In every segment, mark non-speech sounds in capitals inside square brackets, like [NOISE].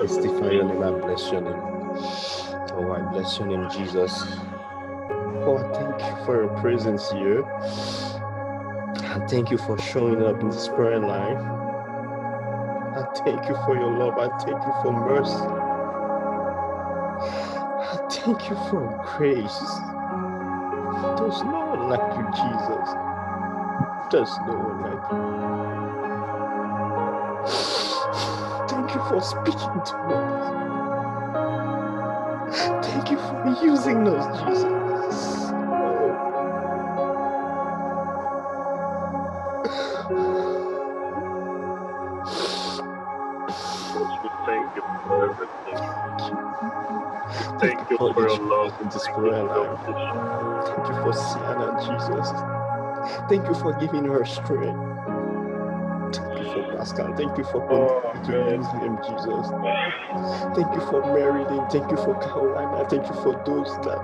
testify your name. I bless your name. Oh, I bless your name, Jesus. Oh, I thank you for your presence here. I thank you for showing up in this prayer line. I thank you for your love. I thank you for mercy. I thank you for grace. There's no one like you, Jesus. There's no one like you. For speaking to us. Thank you for using us, Jesus. Thank you for everything. Thank you for your love. in this Thank you prayer for your line. patience. Thank you for Sienna, Jesus. Thank you for giving her strength. Thank you for Pascal. Thank you for Oh, continuing use him, Jesus. Thank you for Meriden. Thank you for Carolina. Thank you for those that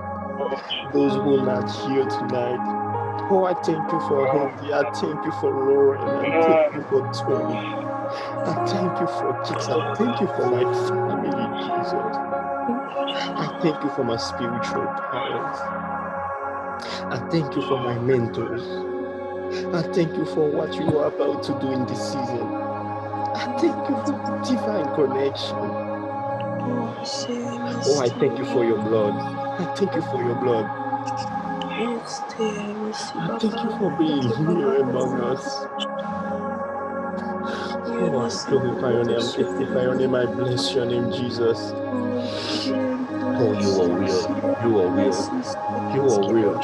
those who are not here tonight. Oh, I thank you for Henry. I thank you for Lauren. I thank you for Tony. I thank you for kids. I thank you for my family, Jesus. I thank you for my spiritual parents. I thank you for my mentors. I thank you for what you are about to do in this season. I thank you for the divine connection. Oh, I thank you for your blood. I thank you for your blood. I thank you for being here among us. Oh, I glorify your name, testify your name, I bless your name, Jesus. Oh, you are real. You are real. You are real.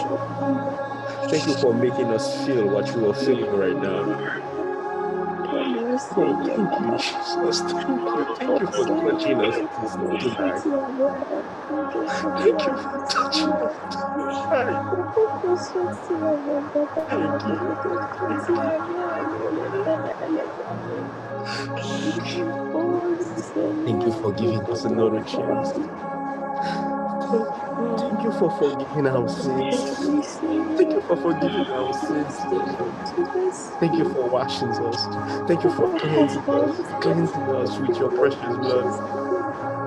Thank you for making us feel what you are feeling right now. Thank you, Jesus. Thank you. Thank you for touching us tonight. Thank you for touching us tonight. Thank you. Thank you for giving us another chance. Thank you for forgiving our sins. Thank you for forgiving our sins. Thank you for washing us. Thank you for cleansing us, cleansing us with your precious blood.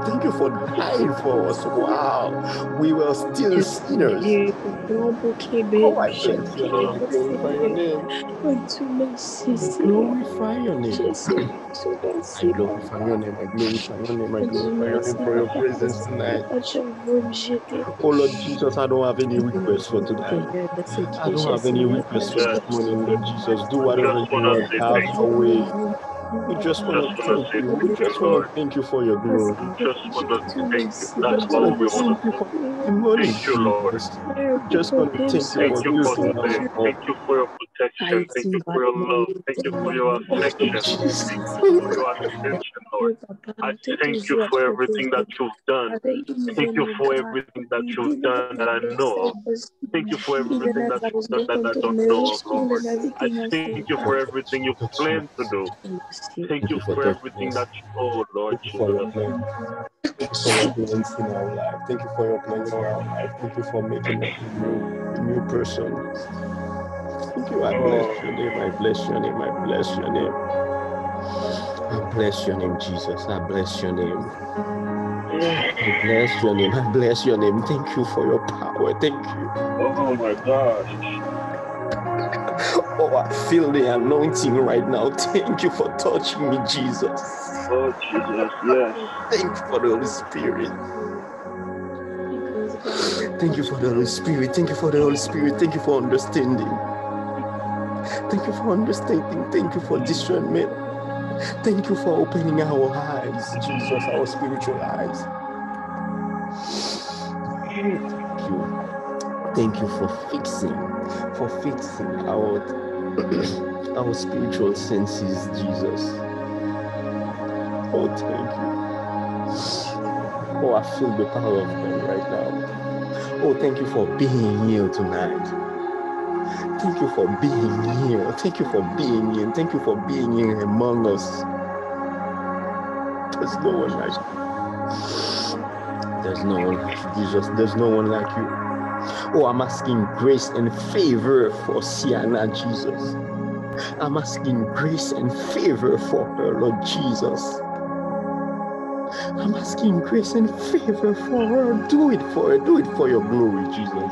Thank you for dying for us. Wow, we were still sinners. Oh, I bless your name. I glorify your name. I glorify your name. I glorify your name. I glorify your name. I glorify your name for your presence tonight. Oh Lord Jesus, I don't have any requests for tonight. I don't have any requests for this morning, Lord Jesus. Do whatever you wanna want. Have your way. We just want to thank you. We just want to thank you for your glory. Just wanna thank you. We That's just all we to wanna thank you say. for testimony, Thank you, Lord. We just want to thank you for you for using us. today. Thank you for your protection. Thank you for your love. Thank you for your affection. Thank you for your attention, Lord. I thank you for everything that you've done. Thank you for everything that you've done that I know of. Thank you for everything that you've done that I don't know of, Lord. I thank you for everything you plan to do. Thank you for everything that you, oh Lord Thank you for your plan. Thank you for your plans in our life. Thank you for your plans in our life. Thank you for making us a new, new person. Thank you. I bless your oh. name. I bless your name. I bless your name. I bless your name, Jesus. I bless your name. I [SIGHS] bless your name. I bless your name. Thank you for your power. Thank you. Oh my gosh. Oh, I feel the anointing right now. [LAUGHS] Thank you for touching me, Jesus. Oh Jesus, yes. Thank you for the Holy Spirit. Thank you for the Holy Spirit. Thank you for the Holy Spirit. Thank you for understanding. Thank you for understanding. Thank you for discernment. Thank you for opening our eyes, Jesus, our spiritual eyes. Thank you. Thank you for fixing, for fixing our, [COUGHS] our spiritual senses, Jesus. Oh, thank you. Oh, I feel the power of God right now. Oh, thank you for being here tonight. Thank you for being here. Thank you for being here. Thank you for being here among us. There's no one like you. There's no one like Jesus. There's no one like you. Oh, I'm asking grace and favor for Sienna, Jesus. I'm asking grace and favor for her, Lord Jesus. I'm asking grace and favor for her. Do it for her. Do it for your glory, Jesus.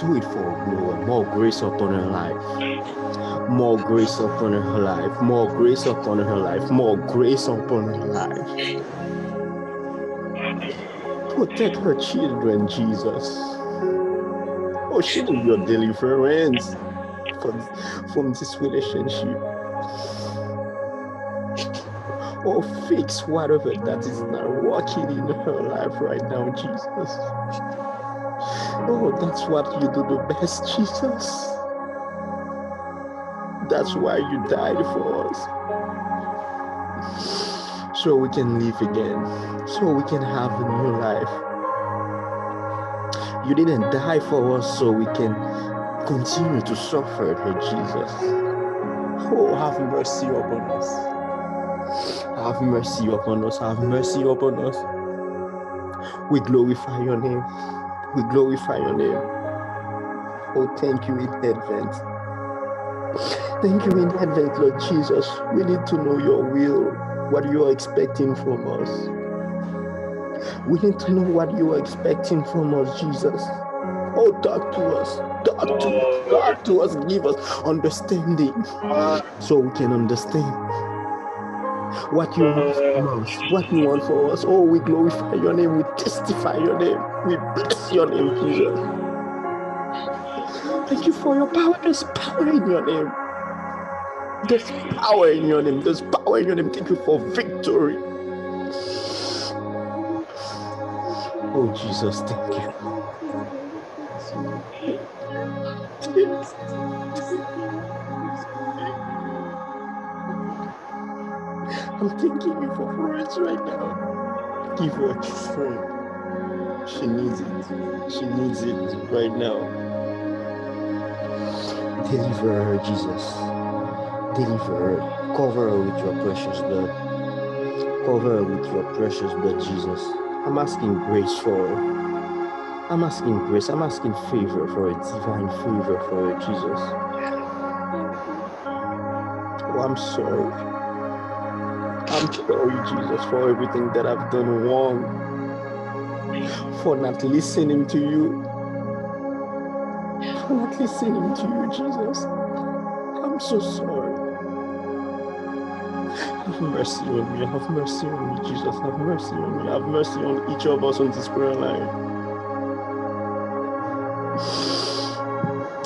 Do it for your glory. More grace upon her life. More grace upon her life. More grace upon her life. More grace upon her life. Protect her children, Jesus. Oh, she will your deliverance from, from this relationship. Oh, fix whatever that is not working in her life right now, Jesus. Oh, that's what you do the best, Jesus. That's why you died for us. So we can live again. So we can have a new life. You didn't die for us so we can continue to suffer, Lord Jesus. Oh, have mercy upon us. Have mercy upon us. Have mercy upon us. We glorify your name. We glorify your name. Oh, thank you in advance. Thank you in advance, Lord Jesus. We need to know your will, what you are expecting from us. We need to know what you are expecting from us, Jesus. Oh, talk to us. Talk to us. Talk to us. Give us understanding so we can understand what you want from us, what you want for us. Oh, we glorify your name. We testify your name. We bless your name, Jesus. Thank you for your power. There's power in your name. There's power in your name. There's power in your name. Thank you for victory. Oh, Jesus, thank you. I'm thanking you for Florence right now. Give her strength. She needs it. She needs it right now. Deliver her, Jesus. Deliver her. Cover her with your precious blood. Cover her with your precious blood, Jesus. I'm asking grace for her. I'm asking grace. I'm asking favor for her, divine favor for her, Jesus. Oh, I'm sorry. I'm sorry, Jesus, for everything that I've done wrong, for not listening to you, for not listening to you, Jesus. I'm so sorry. Have mercy on me. Have mercy on me, Jesus. Have mercy on me. Have mercy on each of us on this prayer line.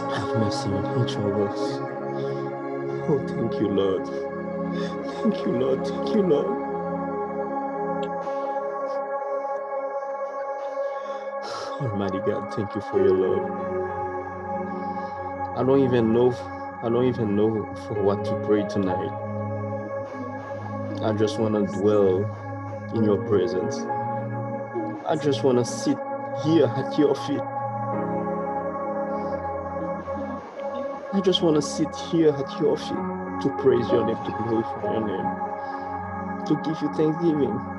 Have mercy on each of us. Oh, thank you, Lord. Thank you, Lord. Thank you, Lord. Almighty God, thank you for your love. I don't even know. I don't even know for what to pray tonight. I just want to dwell in your presence. I just want to sit here at your feet. I just want to sit here at your feet to praise your name, to glorify your name, to give you thanksgiving.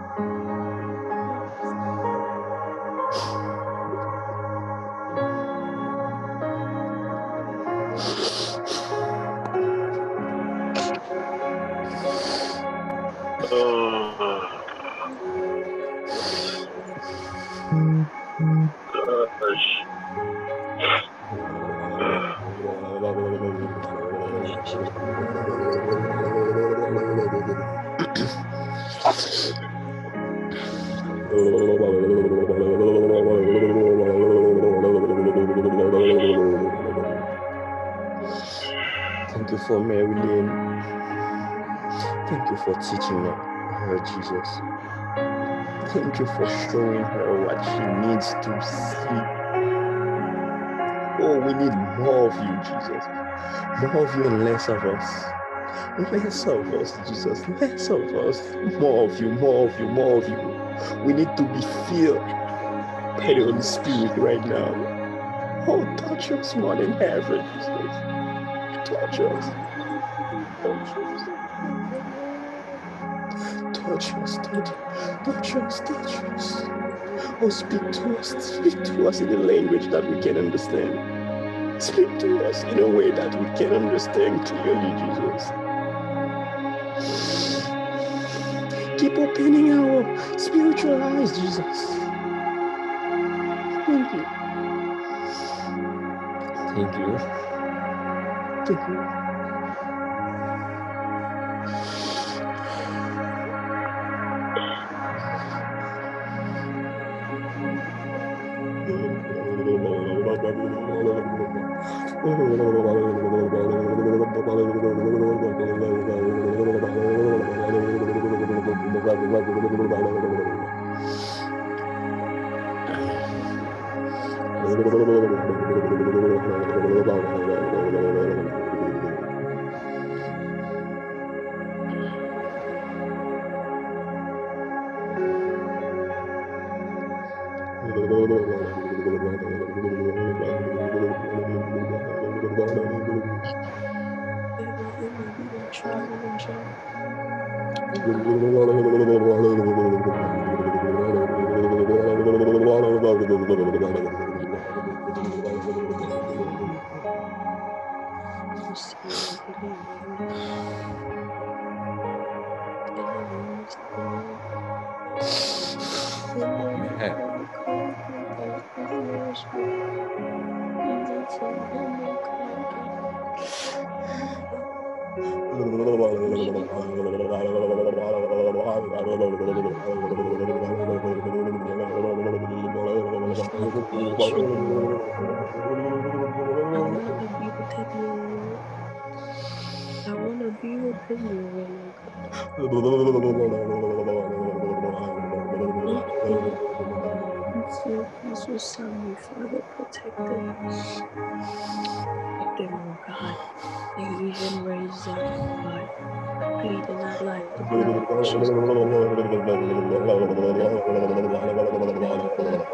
Jesus. Thank you for showing her what she needs to see. Oh, we need more of you, Jesus. More of you and less of us. Less of us, Jesus. Less of us. More of you, more of you, more of you. We need to be filled by the Holy Spirit right now. Oh, touch us more than ever, Jesus. Touch us. Touch us, touch, touch us, touch us. Oh, speak to us, speak to us in a language that we can understand. Speak to us in a way that we can understand clearly, Jesus. Keep opening our spiritual eyes, Jesus. Thank you. Thank you. Thank you.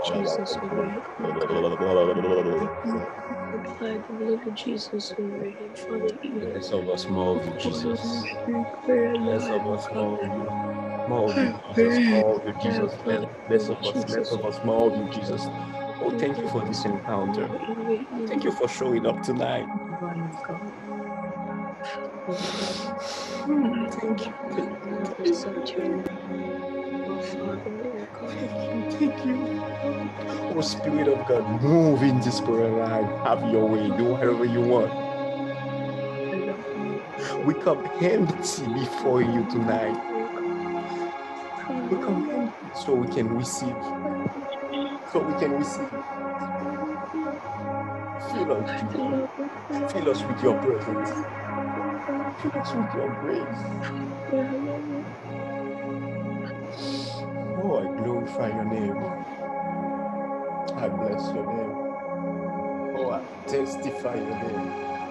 Jesus will reign. Father, Less of us, more of you, Jesus. Us, more of you. More of you, Jesus. More of you, Jesus. Of us, of us, more of you, Jesus. Oh, thank you for this encounter. Thank you for showing up tonight. Thank you. Thank you. Thank you. Oh, Spirit of God, move in this prayer line. Have your way. Do whatever you want. We come empty before you tonight. We come empty so we can receive. So we can receive. Fill us. Fill us with your presence. Fill us with your grace. Oh, I glorify your name. I bless your name. Oh, I testify your name.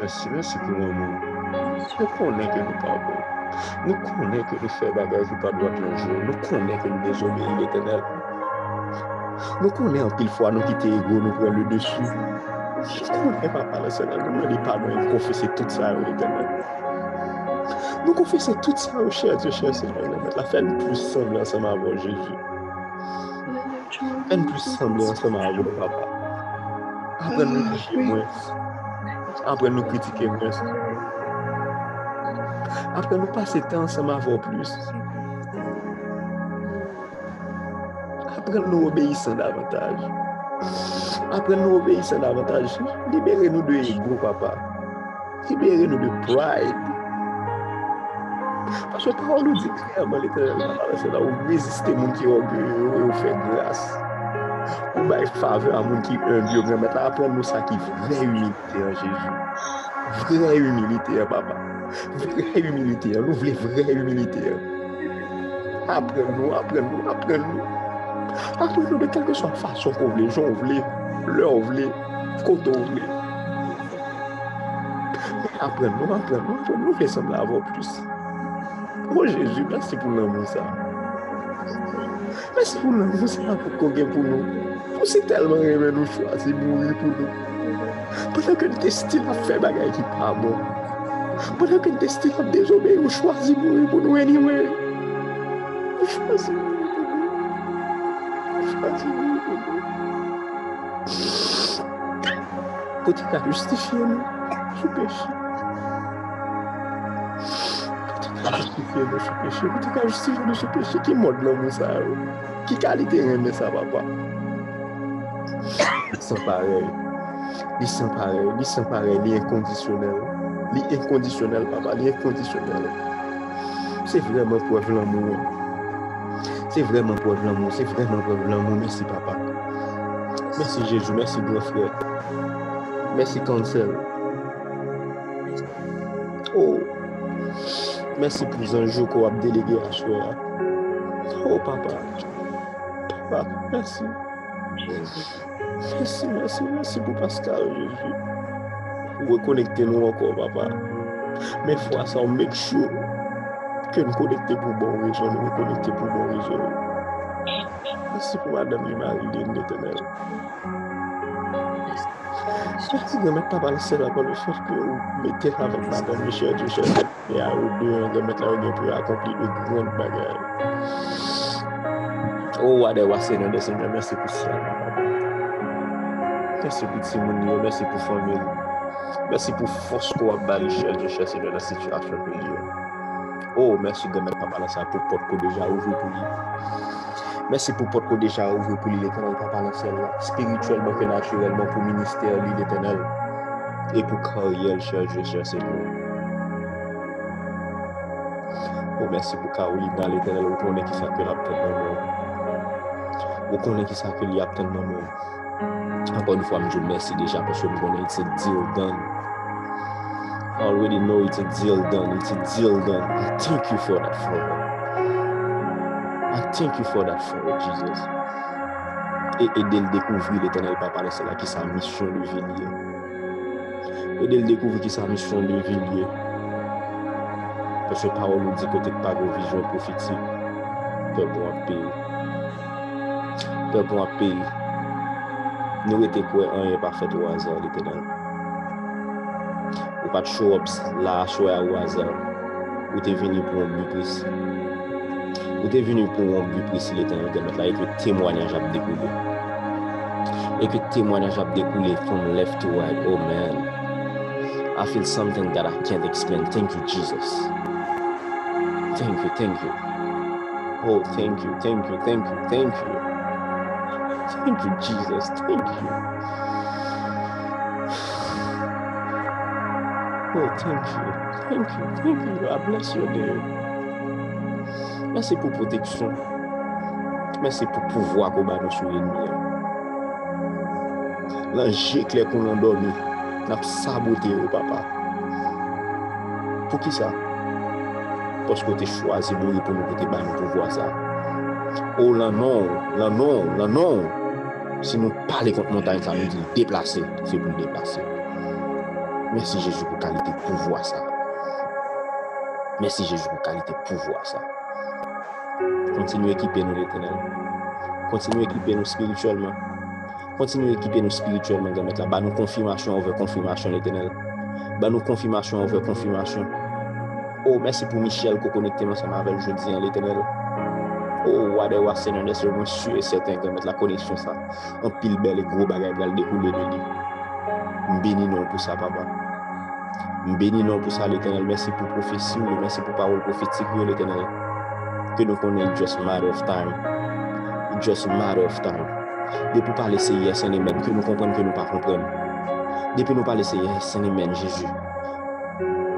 mersi, mersi pou moun moun. Nou konen ke nou pa bon. Nou konen ke nou fe bagaj ou pa doat lanjou. Nou konen ke nou dezobeyi l'Eternel. Nou konen an pil fwa nou kite ego nou pren le desou. Nou konen pa pala senel. Nou mwen li pa mwen konfese tout sa ou l'Eternel. Nou konfese tout sa ou chè Diyo chè senel. La fè nou pou semblè ansèman avon Jésus. Fè nou pou semblè ansèman avon papa. Apre nou di mwen. apre nou kritike mwen. Apre nou pase tan sa ma vò plus. Apre nou obeysan davantaj. Apre nou obeysan davantaj. Libere nou de ego, papa. Libere nou de pride. Paswe parol nou di kreman literalman. Se la ou reziste moun ki orgulye ou fe glas. faveur à mon qui euh, un biogramme. Rappelle-nous ça qui vraie humilité en Jésus. Vraie humilité, hein, papa. Vraie humilité. Hein. Nous voulons vraie humilité. Apprends-nous, apprends-nous, apprends-nous. Apprends-nous de quelque soit façon qu'on voulait. J'en voulais, leur voulait, quand on voulait. Apprends-nous, apprends-nous, apprends-nous. Nous voulons avoir plus. Oh Jésus, merci pour l'amour ça. Merci pour l'amour ça, pour qu'on pour nous. nou se telman reme nou chwazi mouri pou nou. Pendan ke nou stil ap fe bagay ki pa bon. Pendan ke nou stil ap dezobey, ou chwazi mouri pou nou anyway. Ou chwazi mouri pou nou. Ou chwazi mouri pou nou. Pou te ka justifiye nou, sou peche. Pou te ka justifiye nou, sou peche. Pou te ka justifiye nou, sou peche. Ki mod nan mou sa yo? Ki kalite reme sa papa? Ils sont pareils. Ils sont pareils. Ils sont pareils. Ils inconditionnels. Ils inconditionnels, papa. Ils inconditionnels. C'est vraiment pour l'amour. C'est vraiment pour l'amour. C'est vraiment pour l'amour. Merci, papa. Merci, Jésus. Merci, grand frère. Merci, Cancel. Oh. Merci pour un jour qu'on a délégué à soi. Oh, papa. Papa, merci. Mersi, mersi, mersi pou Pascal, Jejou. Ou rekonekte nou ankon, papa. Men fwa sa ou mek chou ke nou konekte pou bon rejon, nou rekonekte pou bon rejon. Mersi pou madame li marilin de tenel. Mersi gen met papa lese la kon le chou ke ou mette avak madame le chou du chou. E a ou de gen met la ou gen pou akompli ou grand bagay. Ou wade wase nan de gen mersi pou si papa. Mersi pou ti moun yo, mersi pou famil. Mersi pou fos kwa bayi chèl de chèl se de la situasyon pou li yo. Oh, mersi de mèl pa la sa pou pot kou deja ouvri pou li. Mersi pou pot ko deja ouvri pou li l'Eternel pa la sel la. Spirituelman ke naturelman pou minister li l'Eternel. E pou karyel chèl de chèl se de. Oh, mersi pou ka ou li nan l'Eternel ou konen ki sa ke l'apten nan moun. Ou konen ki sa ke li apten nan moun. Ankon nou fwa mjou mersi deja pou chwe mjou mwen it's a deal done. I already know it's a deal done, it's a deal done. I thank you for that Father. I thank you for that Father, Jesus. E edel dekouvri l'Eternel Papa de se ki sa misyon de vilye. Edel dekouvri ki sa misyon de vilye. Pwè chwe parol nou di kote pa go vizyon profiti. Pè pou an peyi. Pè pou an peyi. Nou ete kwe anye pa fèt wazan l'Eternel. Ou pat show ups la show ya wazan. Ou te vini pou an bupris. Ou te vini pou an bupris l'Eternel gemet la. E ke temwanyaj ap dekoule. E ke temwanyaj ap dekoule from left to right. Oh man. I feel something that I can't explain. Thank you Jesus. Thank you, thank you. Oh, thank you, thank you, thank you, thank you. Thank you, Jesus. Thank you. Oh, thank you. Thank you. Thank you. I bless your name. Mersi pou proteksyon. Mersi pou pouvoi pou ba nou sou enmi. Lanje kler kon an domi. Nap sabote yo, oh, papa. Pou ki sa? Posko te chwazi mouni pou nou kote ba nou pouvoi sa. Oh, lanon, lanon, lanon. Si nous parlons contre montagne, ça nous dit déplacer, c'est pour nous déplacer. Merci Jésus pour qualité pour voir ça. Merci Jésus pour qualité pour voir ça. Continuez à équiper nous l'éternel. Continuez à équiper nous spirituellement. Continuez à équiper nous spirituellement, gamet là. Bah nous confirmation over confirmation l'éternel. Bah nous confirmation over confirmation. Oh, merci pour Michel qui connecté ensemble avec le jeudi, l'éternel. ou wade wase nan eswe mwen su e seten ke met la koneksyon sa an pil bel e gro bagay bral dekoule de li. Mbeni nou pou sa papa. Mbeni nou pou sa l'Eternel. Mersi pou profesi ou mersi pou parol profetik ou l'Eternel. Ke nou konen just matter of time. Just matter of time. De pou pale seye sen emen ke nou kompren ke nou pa kompren de pou nou pale seye sen emen Jeju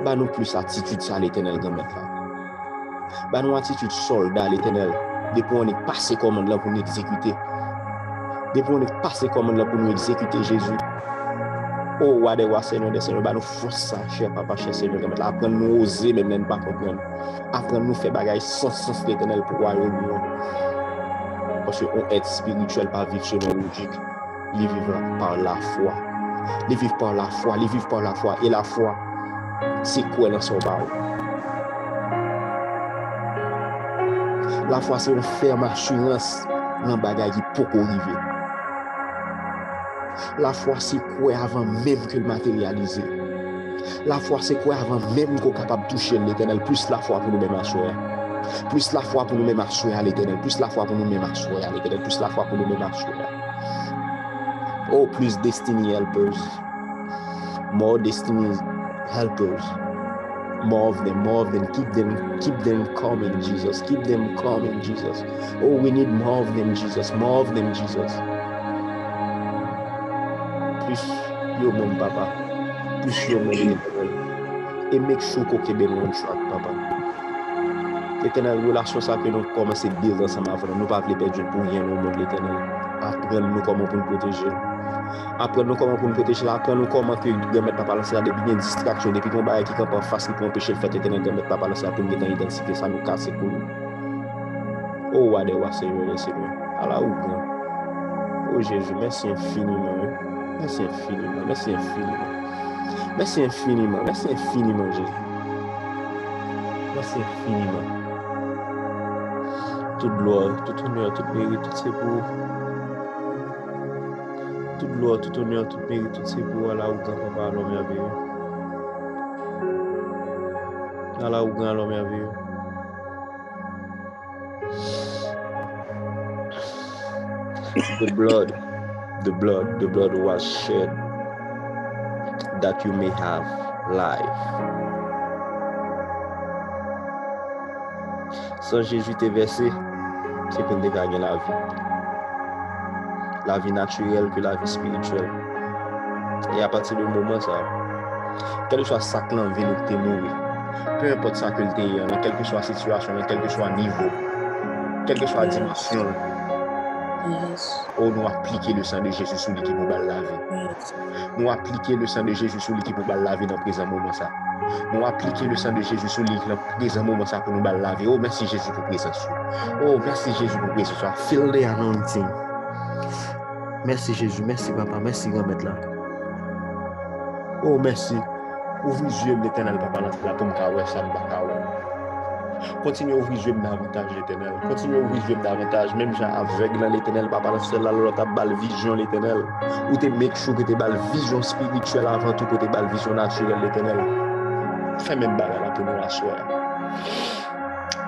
ba nou plus atitude sa l'Eternel gamet la ba nou atitude soldat l'Eternel. Depi on ek pase komand la pou nou ekzekute. Depi on ek pase komand la pou nou ekzekute Jezou. Oh, wade wa Senyor de Senyor, ba nou fosa chè papa chè Senyor. Aprende nou oze men men pa kompren. Aprende nou fe bagay sans sens l'Eternel pou wayon nou. Pwosye on et spirituel pa viv selon logik. Li vivan par la fwa. Li viv par la fwa, li viv par la fwa. E la fwa, se kwen an son ba ou. la fwa se yon ferm asurans nan bagay ki poko rive. La fwa se kwe avan menm ke l materialize. La fwa se kwe avan menm ko kapab touche l etenel, plus la fwa pou nou menm aswe. Plus la fwa pou nou menm aswe al etenel, plus la fwa pou nou menm aswe al etenel, plus la fwa pou nou menm aswe. Oh, plus destiny helpers. More destiny helpers. more of them, more of them. Keep them, keep them coming, Jesus. Keep them coming, Jesus. Oh, we need more of them, Jesus. More of them, Jesus. Plus yo mon papa. Plus yo mon Etenel. E mek sou koke ben one track, papa. L'Eternel, relasyon sa ke nou komanse build ansama avran. Nou pa vle pedje pou yen nou moun L'Eternel. Aprel nou koman pou nou proteje. apren nou koman pou nou peteche la, apren nou koman ki gen met papa lanse la debi gen distraksyon, depi kon baye ki kon pa fasi pou an peche l fete tenen gen met papa lanse la pou nou getan identike sa nou kase pou nou. O wade wase yo, lese yo, ala ou gen. oh Jejou, mersi infiniment mersi infiniment mersi infiniment mersi infiniment mersi infiniment Jejou, mersi infiniment Tout gloire, tout honneur, tout mérite, tout sepour. tout gloa, tout honneur, tout mérite, tout sepou, ala ou gran papa, ala ou merveilleux. Ala ou gran, ala ou merveilleux. The blood, the blood, the blood was shed that you may have life. San Jésus te verse, se kon de gagne la vie. La vie naturelle que la vie spirituelle. Et à partir de moment ça, quel que soit ça que l'envie nous mourir, peu importe ça que le dans quelle que soit situation, dans quel que soit niveau, quelle que soit dimension, Yes. oh, nous appliquer le sang de Jésus sur l'équipe pour la vie. Yes. Nous appliquer le sang de Jésus sur l'équipe pour la vie dans le présent moment ça. Nous appliquer le sang de Jésus sur l'équipe dans le présent moment ça pour nous la vie. Oh, merci Jésus pour présence. Oh, merci Jésus pour présence. Feel the anointing. Mersi Jejou, mersi papa, mersi remet la. Oh, mersi. Ouvri zye m l'Eternel papa lan la pou m kawe sa m baka wè. Kontinye ouvri zye m davantage l'Eternel. Kontinye ouvri zye m davantage. Mem jan avek lan l'Eternel papa lan sel la lor ta bal vizyon l'Eternel. Ou te mek chou ki te bal vizyon spirituel avan tou ki te bal vizyon naturel l'Eternel. Fè men baga la pou nou aswa.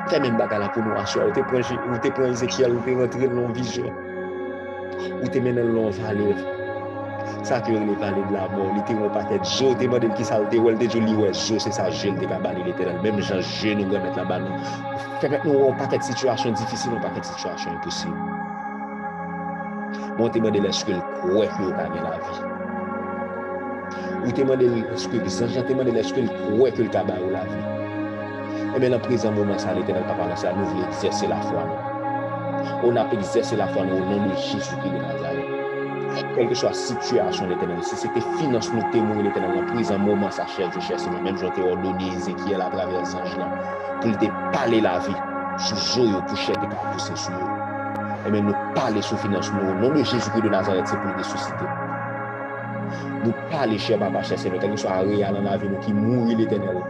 Fè men baga la pou nou aswa. Ou te pren Ezekiel, ou te rentre l'on vizyon. ou te menen lon vale. Sa te yon le vale de la mor, li te yon paket jo, te menen ki salte, wel de jo li we jo, se sa jel te ka bani l'Eternel. Mem jan jel nou gwen met la bani. Fèmèk nou yon paket situasyon difisil, yon paket situasyon imposib. Mwen te menen eske l kwe ki yon kage la vi. Ou te menen eske l zan, jan te menen eske l kwe ki yon kaba yon la vi. E men an prezan mouman sa l'Eternel pa panan sa nou vle exerse la fwa nou. on ap exerse la fwa nou nan le Jésus ki de Nazareth. Kelke chwa situasyon l'Eternel, si se te finans nou temou l'Eternel, nan prizan mouman sa chèl, je chèl se mè mèm jote ordoni Ezekiel a travè l'ansanj lan, pou l'te pale la vi, sou zo yo pou chèl te ka pousse sou yo. E mèm nou pale sou finans nou, nan le Jésus ki de Nazareth, se pou l'te susite. Nou pale chèl baba chèl se mè, kelke chwa real nan la vi nou ki mouri l'Eternel,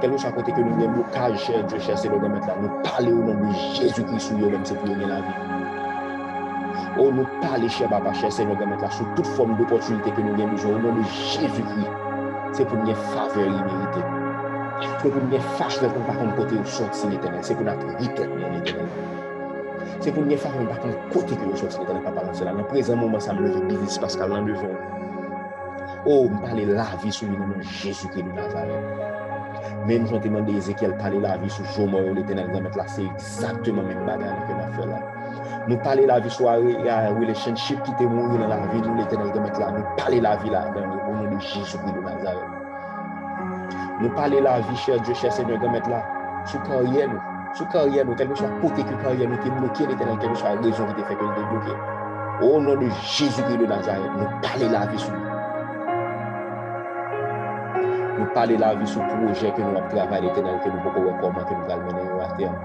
Quel que soit côté que nous avons blocage, cher Dieu, cher Seigneur, là, nous parler au nom de Jésus-Christ sur même c'est pour la vie. Oh, nous parler, cher papa, cher Seigneur, là, sous toute forme d'opportunité que nous avons besoin, au nom de Jésus-Christ. C'est pour nous faveur illimitée. C'est pour nous faveur pour contre côté où sortir l'éternel. C'est pour notre requête, l'éternel. C'est pour nous par contre côté que nous sortir l'éternel, papa, dans le présent moment, ça me lève Bélis Pascal, là, devant. Oh, parler la vie sur le nom de Jésus-Christ. Même quand tu demandé Ézéchiel parler la vie sur Jomo, l'éternel, de mettre là, c'est exactement même bagage que nous fait là. Nous parler la vie sur la relationship qui était mort dans la vie l'éternel de mettre là. Nous parler la vie là dans le nom de Jésus-Christ de Nazareth. Nous parler la vie, cher Dieu, cher Seigneur, de mettre là, sous carrière nous. Sous carrière nous, quel que soit côté que carrière nous qui bloqué, l'éternel, quelle que soit la raison qui t'a fait que nous bloqué. Au nom de Jésus-Christ de Nazareth, nous parler la vie sur nous. nou pale la vi sou proje ke nou ap travay l'Eternel, ke nou poko wè koman, ke nou pral menen yo a term.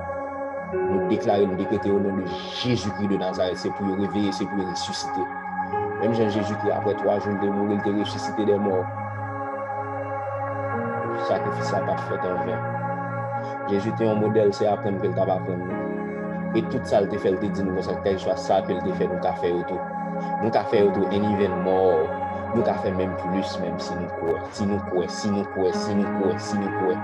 Nou deklare, nou dekrete yo nan de Jésus-Christ de Nazareth, se pou yo reveye, se pou yo resusite. Mèm jan Jésus-Christ apre 3 joun de moun, el te resusite de moun. Sakrifisa pat fèt an vè. Jésus te yon model, se apren pel tab apren nou. Et tout sa l te fèl te di nou, se tel chwa sa pel te fèl nou ka fè yo tou. Nou ka fè yo tou, en even more. Nou ka fè menm plus menm si nou kouè. Si nou kouè, si nou kouè, si nou kouè, si nou kouè.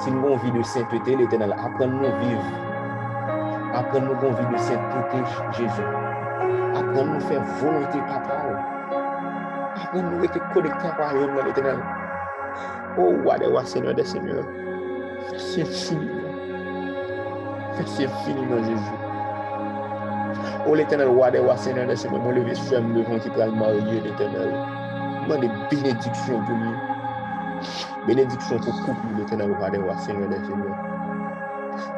Si nou kon vi de sainteté l'Eternel, apren nou viv. Apren nou kon vi de sainteté Jezu. Apren nou fè volonté papa ou. Apren nou ete konekte kwa yon nan l'Eternel. Ou wade wa Seigneur de Seigneur. Fè siye fini. Siye fini nan Jezu. O l'Eternel, roi des rois, Seigneur des Seigneurs, mon levé ferme devant qui pral marier l'Eternel. Mande bénédiction pour lui. Bénédiction pour couple l'Eternel, roi des rois, Seigneur des Seigneurs.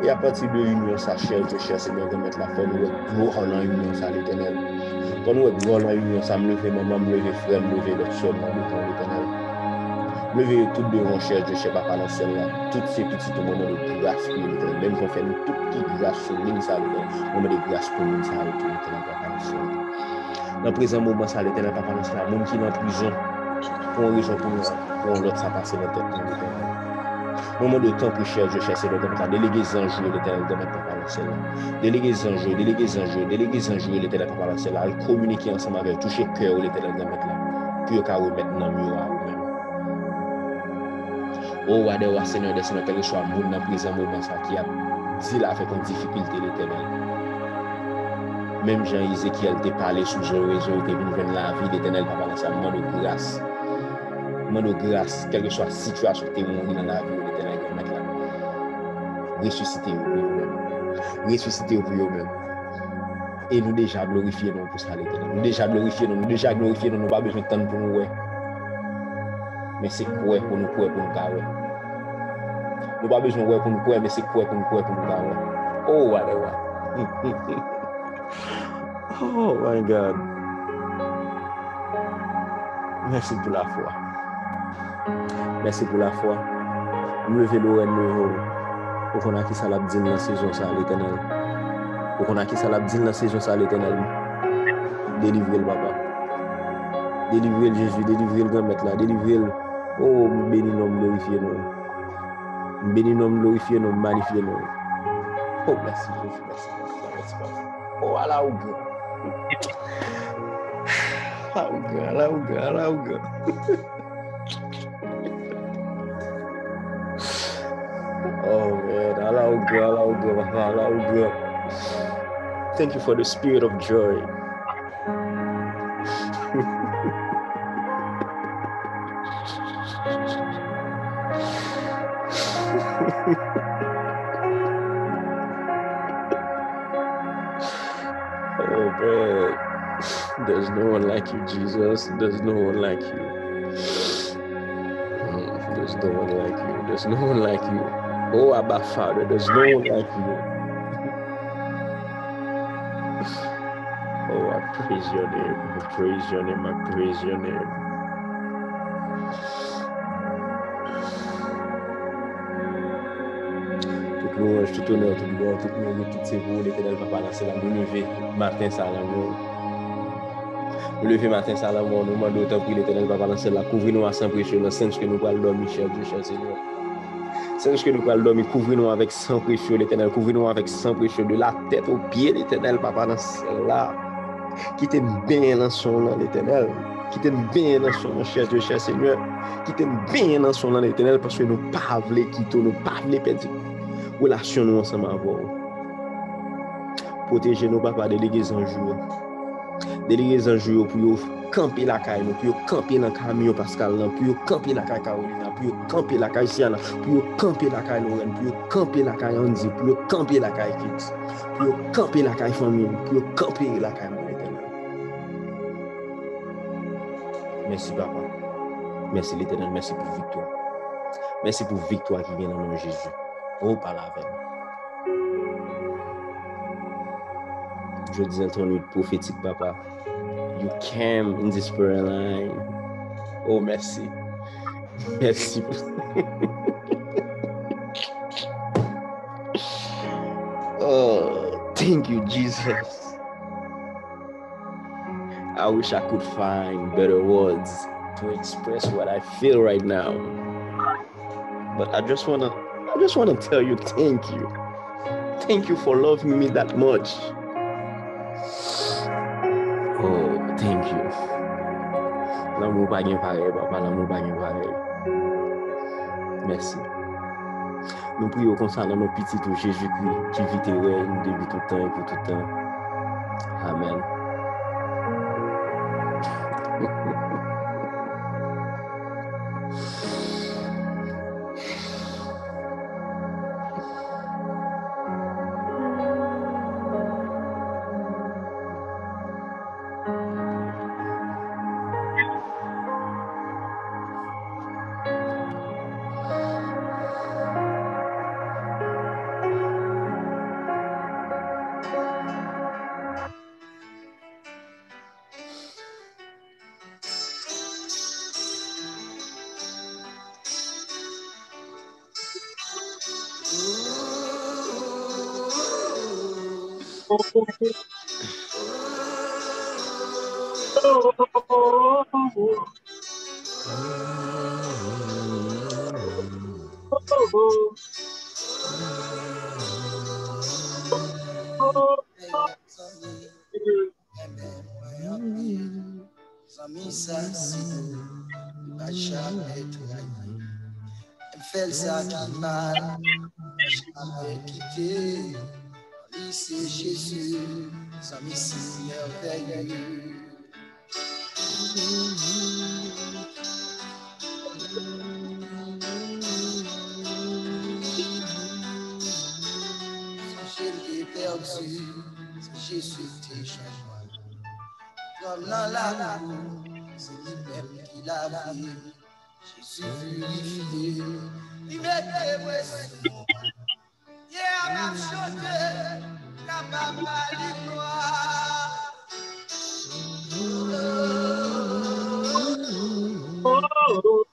Et à partir de l'union, sa chère, que cher Seigneur, de mettre la forme, nous gloire en l'union, ça l'Eternel. Quand nous gloire en l'union, ça me lever maman, me lever frère, me lever l'autre soeur, devant l'Eternel. Levez tout de mon cher, je ne sais pas, pas là. Toutes ces petits moments de grâce spirituelle, même qu'on fait nous, toutes petites grâces sur l'insalé, moment de grâce pour l'insalé, tout le papa. Dans le présent moment, ça l'était dans papa national. Monde qui est en prison, pour une raison pour nous, pour l'autre, ça passe dans la tête moment de temps pour chercher, je cherche le temps, déléguer en jeu, l'éternel papa la celle Déléguer en jeu, déléguer en jeu, déléguer en jeu, l'éternel papa la communiquer ensemble avec, toucher cœur, l'éternel de mettre là. Puis, au cas où maintenant, Ou wade wa senyo de senyo tel chwa moun nan prizan moun nan sa ki ap di la fe kon difikilte le tenel. Mem jan Ezekiel te pale sou jen rezo te vin ven la vi de tenel pa pale sa man ou gras. Man ou gras, kelke chwa situasyon te moun nan la vi de tenel kon met la. Resusite ou pou yo men. Resusite ou pou yo men. E nou deja glorifiye nou pou sa le tenel. Nou deja glorifiye nou, nou deja glorifiye nou, nou pa bejen tan pou nou wey. men se kouè pou nou kouè pou nou kawè. Nou pa bezon wè pou nou kouè, men se kouè pou nou kouè pou nou kawè. Oh, wade wè. [LAUGHS] oh, my God. Mersi pou la fwa. Mersi pou la fwa. Mleve lou en nou yo. Ou kon a ki salap din nan sejons sa l'Eternel. Ou kon a ki salap din nan sejons sa l'Eternel. Delivre l baba. Delivre l Jezu, delivre l la, delivre l... Oh, mbeni nom glorifiye nou. Mbeni nom glorifiye nou, manifiye nou. Oh, mersi, mersi, mersi, mersi. Oh, ala ouga. Ala ouga, ala ouga, ala ouga. Oh, man, ala ouga, ala ouga, ala ouga. Thank you for the spirit of joy. Man, there's no one like you, Jesus. There's no one like you. Mm, There's no one like you. There's no one like you. Oh Abba Father, there's no one like you. Oh, I praise your name. I praise your name. I praise your name. nou anj tout onor, tout bon, tout nou, tout se pou, l'Eternel papa nan la nou leve matin sa la moun. Nou matin sa la moun, nou mande otan pri l'Eternel papa nan se la, kouvri nou asan presyon nan senj ke nou pal domi, chèv diyo, chèv seigneur. Senj ke nou pal domi, kouvri nou avèk san presyon l'Eternel, kouvri nou avèk san presyon de la tèt ou piye l'Eternel papa nan se la. Kite ben nan son nan l'Eternel. qui t'aime bien dans son nom, cher Dieu, cher Seigneur, qui t'aime bien dans son nom éternel, parce que nous ne voulons nous ne voulons pas perdre relasyon nou ansanman avon. Proteje nou papa delege zanjou. Delege zanjou pou yo kampe lakay nou, pou yo kampe nan kamyon paskal nan, pou yo kampe lakay Karolina, pou yo kampe lakay Siana, pou yo kampe lakay Loren, pou yo kampe lakay Andy, pou yo kampe lakay Kit, pou yo kampe lakay Famine, pou yo kampe lakay moun etenan. Mersi papa. Mersi l'Eternel, mersi pou victoire. Mersi pou victoire ki gen nan moun Jésus. Oh, la veine. Je disais ton nuit prophétique, papa. You came in this prayer line. Oh, merci. Merci. [LAUGHS] oh, thank you, Jesus. I wish I could find better words to express what I feel right now. But I just wanna I just wanna tell you thank you. Thank you for loving me that much. Oh, thank you. L'amour pas gen pareil, papa, l'amour pas gen pareil. Merci. Nous prions comme ça dans nos petits tout Jésus-Christ qui vit et règne depuis tout temps. Amen. L'a vu. Jésus ouais. Yeah, I'm chanté, capable de gloire. C'est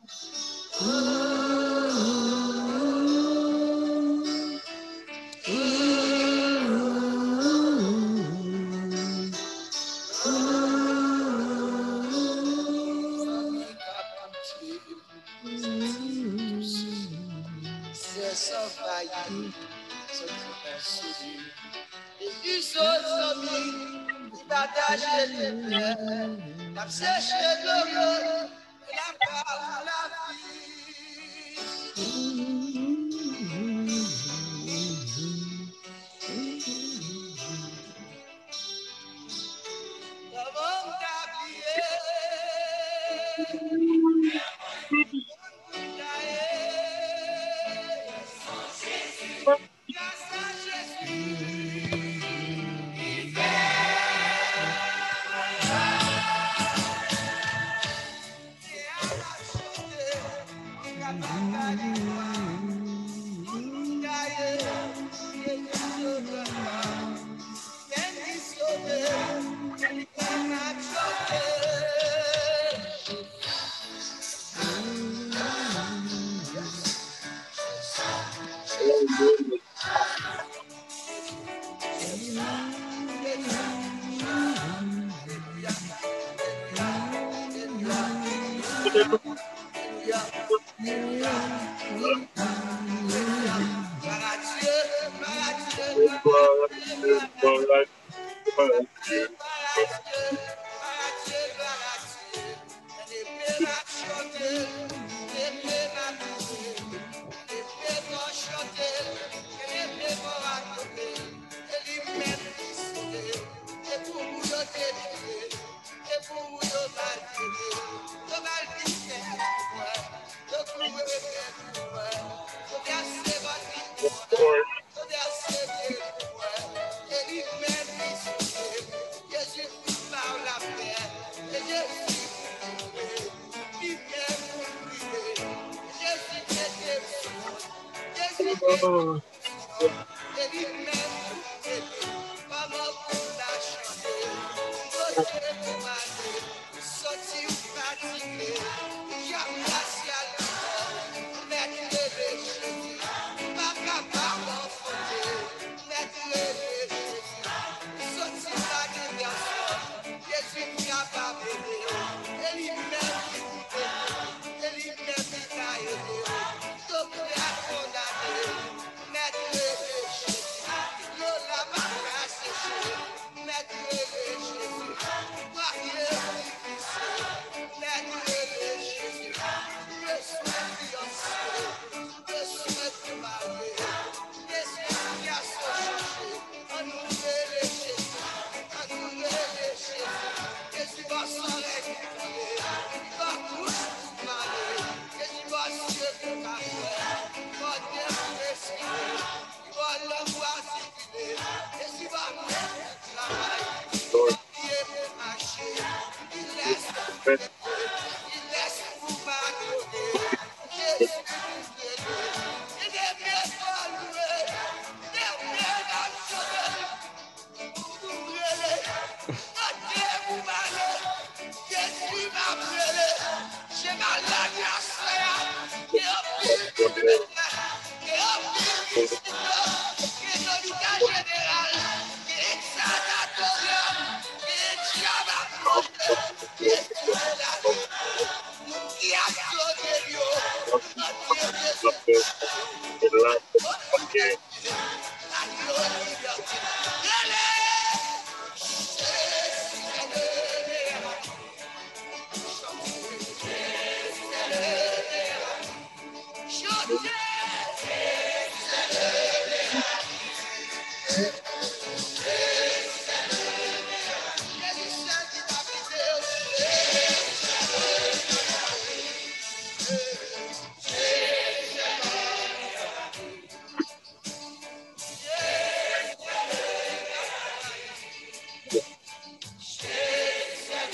Oh.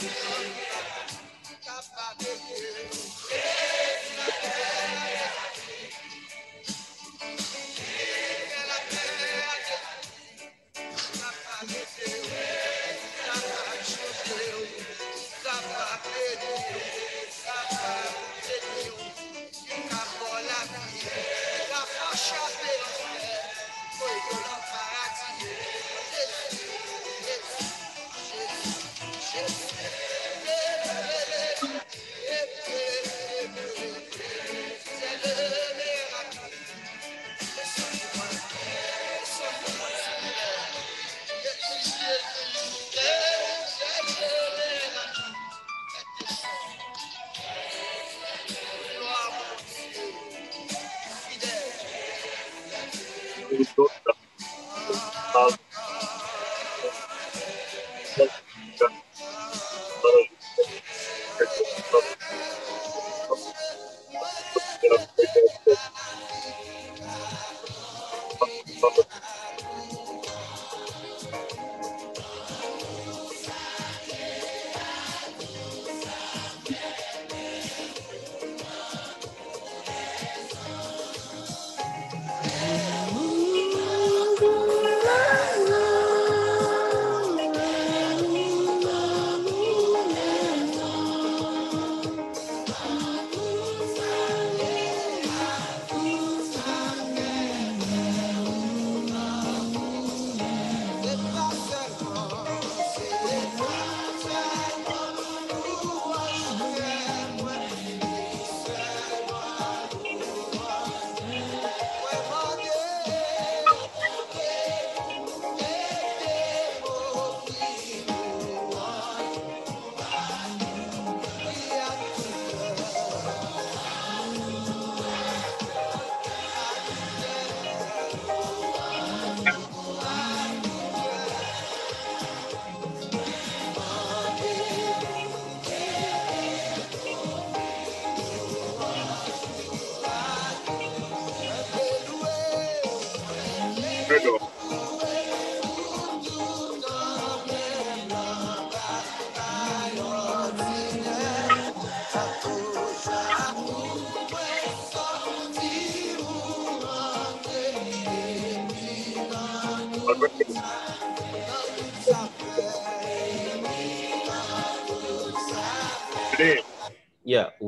Yeah,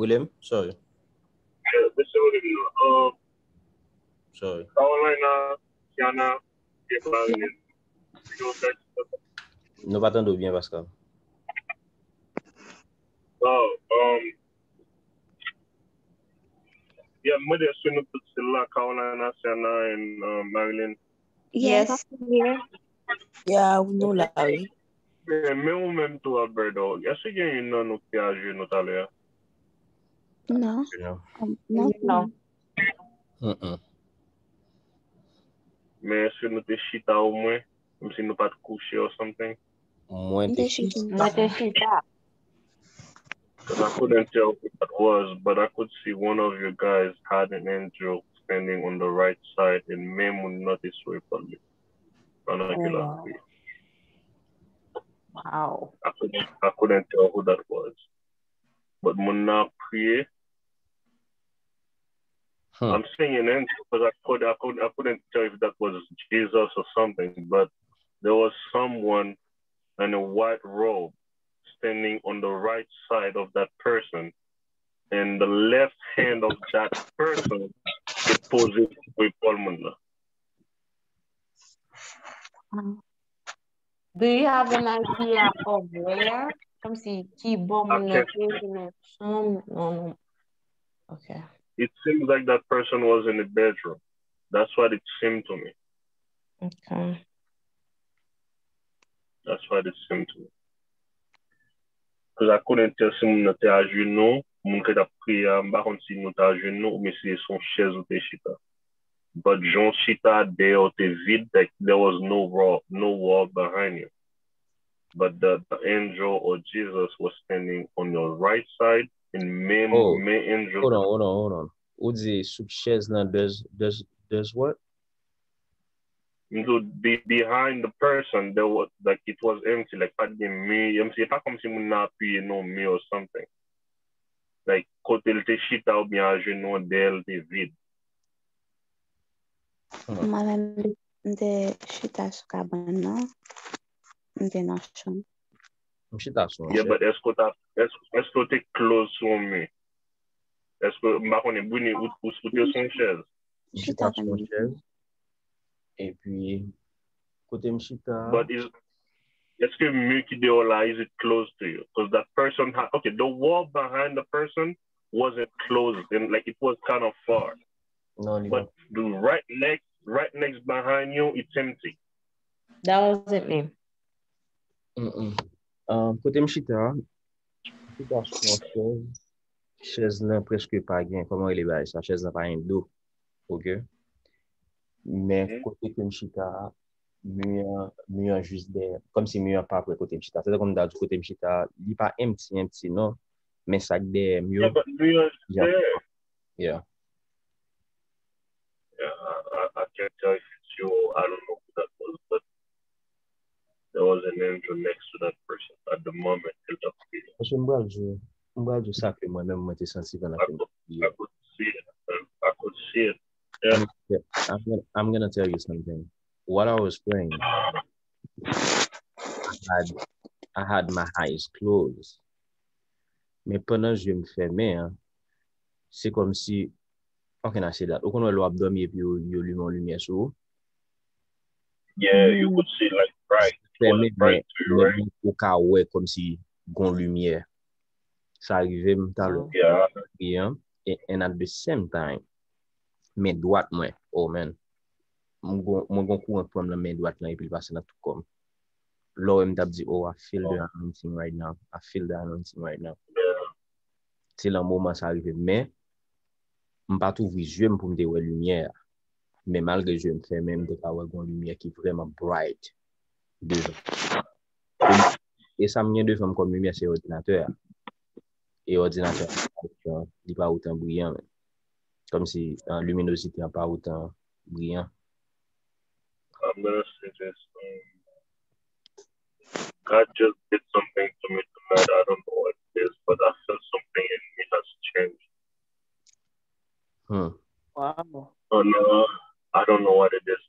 William, sorry. Yeah, Mr. William, uh, sorry. Carolina, Kiana, Nou patan do byen, Pascal. Oh, um, yeah, mwen de sou nou pou sila Carolina, Tiana, and uh, Marilyn. Yes. Yeah, ou nou la, oui. Men ou men tou a Berdo, yase gen yon nan nou ki aje nou talè ya? No. Yeah. Um, no. No. Mm-mm. Men eske nou te chita ou mwen? Mwen si nou pat kouche or something? Mwen te They should do Mwen te chita. Because I couldn't tell who that was, but I could see one of you guys had an angel standing on the right side and men would notice way public. Pendant que wow. Wow. I couldn't, I couldn't tell who that was. But mon na prié, Hmm. I'm saying an angel because I could I could I couldn't tell if that was Jesus or something, but there was someone in a white robe standing on the right side of that person, and the left hand of that person it poses with Paul Do you have an idea of where? Comme si qui bon moun Okay. nan nou som, non, non. Okay. It seems like that person was in the bedroom. That's what it seemed to me. Okay. That's what it seemed to me. Because I couldn't tell si moun te a genou, moun ke ta priya, mba kon si moun te a genou, ou mais si son chaise ou te chita. But John chita there or te vide, like there was no wall, no wall behind you. But the, the angel or Jesus was standing on your right side, Men, oh, men Andrew. Hold on, hold on, hold on. Ou di suksez nan does, does, does what? Mdou, be, behind the person, there was, like, it was empty. Like, pa di mi, mse pa kom si moun na apuye nou mi or something. Like, kote l te chita ou bien aje nou del te vide. Mwen mde chita sou kaban nan. Mde nan chan. Mchita sou. Yeah, but esko ta esko, esko te close son me? Esko, mba konen, bwini, ou, ou, ou te son chaise? M Chita chita sou an kan chez. E pi, kote m chita, But is, eske me ki de o la, is it close to you? Because that person had, okay, the wall behind the person wasn't closed, and like it was kind of far. nan li But the right next, right next behind you, it's empty. That wasn't me. Mm-mm. Um, kote m Likidasyon chèz, chèz nan preske pa gen, koman ele bay sa, chèz nan pa gen do, ok? Men kote ke chita, mwen jist der, kom si mwen pa pre kote mchita. Se de kon da di kote mchita, li pa emti, emti, non? Men sak der, mwen... Mwen jous der. Yeah. Yeah, Yeah, I can't tell you, I don't know who that was, but there was an angel next to that person at the moment. It was appearing. Pwese m bral jo, m bral jo sa ke mwen mwen te sensi ven I apen. could, I could see it. I could see it. Yeah. I'm gonna, I'm gonna tell you something. While I was praying, I had, I had my eyes closed. Men penan je m ferme, hein, se kom si, can I say that? Ou kon wè lo ap domi epi yo, lumen sou. Yeah, you could see like right. ferme, men pou ka wè kom si gon lumiè. Sa arrive mta lò. Yeah. And at the same time, men doat mwen, oh men, mwen gon kou an pwem la men doat lan, epil pase nan tout kom. Lò m tap di, oh, I feel the oh. anointing right now. I feel the anointing right now. Se lan mouman sa arrive, men, m pa tou vizye m pou m de wè lumiè. Men malge je m fè men, m de ka wè gon lumiè ki vreman bright. devan. E sa mwenye devan kon mwenye se ordinateur. E ordinateur, li pa outan brillant men. Kom si an luminosite an pa outan brillant. I'm gonna say this. Um, God just did something to me tonight. I don't know what it is, but I feel something in me has changed. Hmm. Wow. Oh, no, I don't know what it is.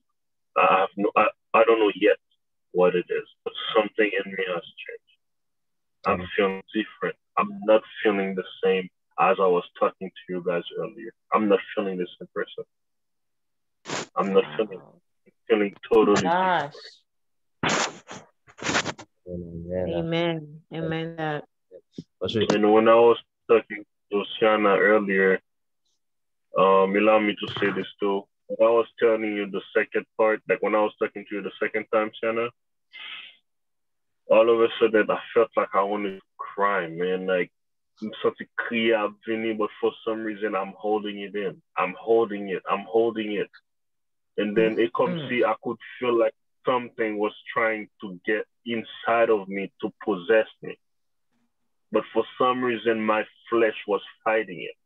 I have no, I, I don't know yet. What it is, but something in me has changed. I'm feeling different. I'm not feeling the same as I was talking to you guys earlier. I'm not feeling the same person. I'm not feeling feeling totally different. Gosh. Yeah, yeah. Amen. Amen. That. And when I was talking to Sienna earlier, um, allow me to say this too. When I was telling you the second part, like when I was talking to you the second time, Sienna, all of a sudden I felt like I wanted to cry, man. Like something clear Vinny, but for some reason I'm holding it in. I'm holding it. I'm holding it. And then it comes Mm. see I could feel like something was trying to get inside of me to possess me but for some reason my flesh was fighting it.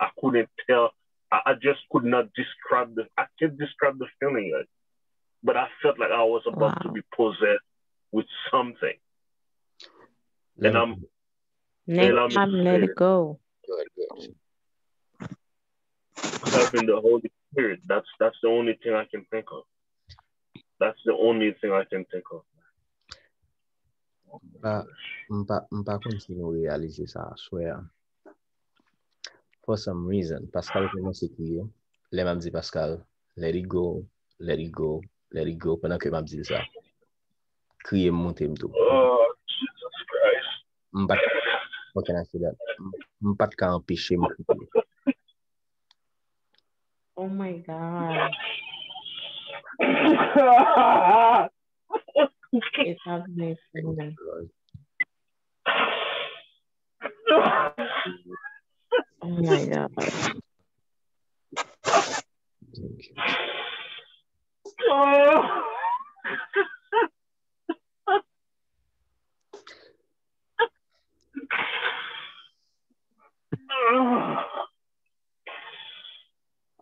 I couldn't tell. I, I just could not describe the. I can't describe the feeling, like, but I felt like I was about to be possessed with something. And I'm Next allow me time, to let it go. good, good. having the Holy Spirit. That's that's the only thing I can think of. That's the only thing I can think of. Pa, mpa, mpa kontinu realize sa, swear. For some reason, Pascal koman se kriye, le mam di Pascal, let it go, let it go, let it go, penan ke mam di sa. Kriye monte mtou. Oh Jesus Christ! Mpat, how can I say that? Mpat ka empeshe m kriye. Oh my God. [LAUGHS] It's happening for me. Lord. Oh my God.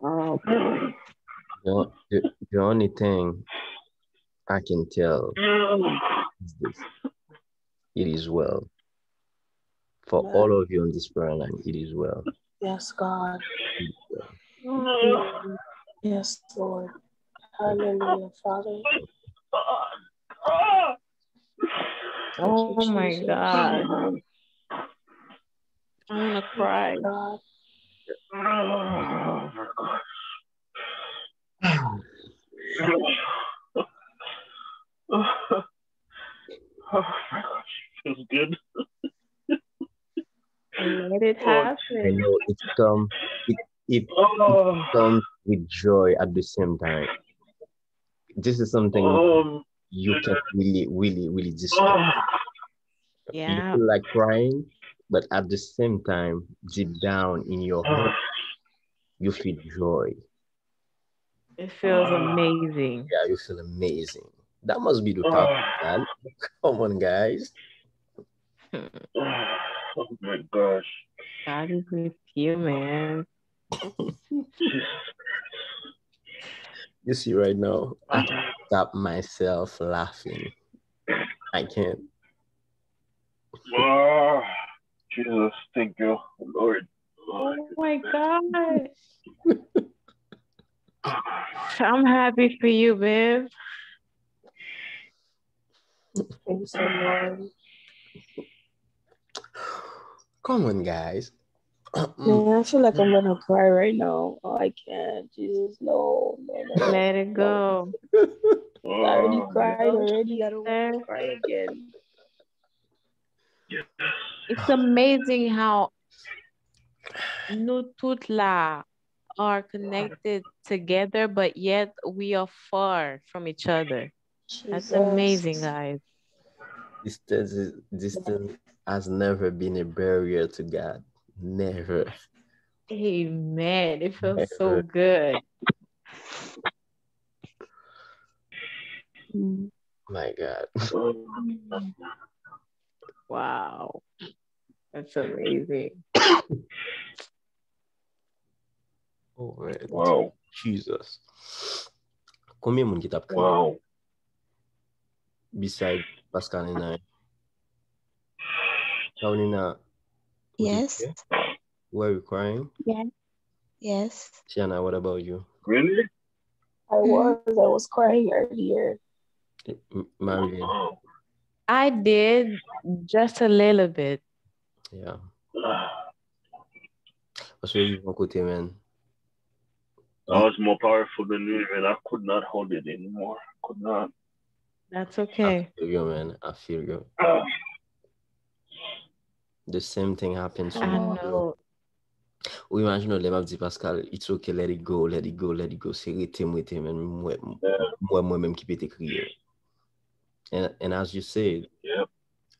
Oh boy. The, the, the only thing I can tell is this. It is well. For Amen. all of you on this prayer line, it is well. Yes, God. Well. Yes, Lord. Hallelujah, Father. Oh you, my Jesus. God. I'm gonna cry. God. [SIGHS] Oh my gosh, feels good. Let it Oh, I know it comes it, it Oh, comes with joy at the same time. This is something um, you can really, really, really describe. oh, You feel like crying, but at the same time, deep down in your heart, you feel joy. It feels amazing. Yeah, you feel amazing. That must be the top, man. [LAUGHS] Come on, guys. [LAUGHS] oh my gosh. God is with you, man. You see, right now, I uh-huh. can't stop myself laughing. I can't. Oh, Jesus, thank you, Lord. Oh my God. I'm happy for you, babe. Praise the Lord. Come on, guys. Man, [CLEARS THROAT] I feel like I'm gonna cry right now. Oh, I can't. Jesus, no, no, no. no. Let it go. I already Oh, cried already. I don't want to cry again. It's amazing how nous toutes là are connected together, but yet we are far from each other. That's amazing, guys. Distance, is, distance has never been a barrier to God. Never. Amen. It feels so good. My God. Wow. That's amazing. Oh, man. Wow, Jesus. Combien moun ki tap kriye? wow. Beside Pascal and I. Carolina. Yes. care? Were you crying? Yeah. Yes. Tiana, what about you? Really? I mm-hmm. was. I was crying earlier. M- Marilyn. Wow. I did just a little bit. Yeah. What's really mon côté, man? I was more powerful than you, and I could not hold it anymore. I Could not. That's okay. I okay. feel you, man. I feel you. The same thing happens to I me. know. Ou imagine le map di Pascal, it's okay, let it go, let it go, let it go. Se rete mwete men, mwen mwen mwen menm ki pete kriye. And, and as you said, Yep.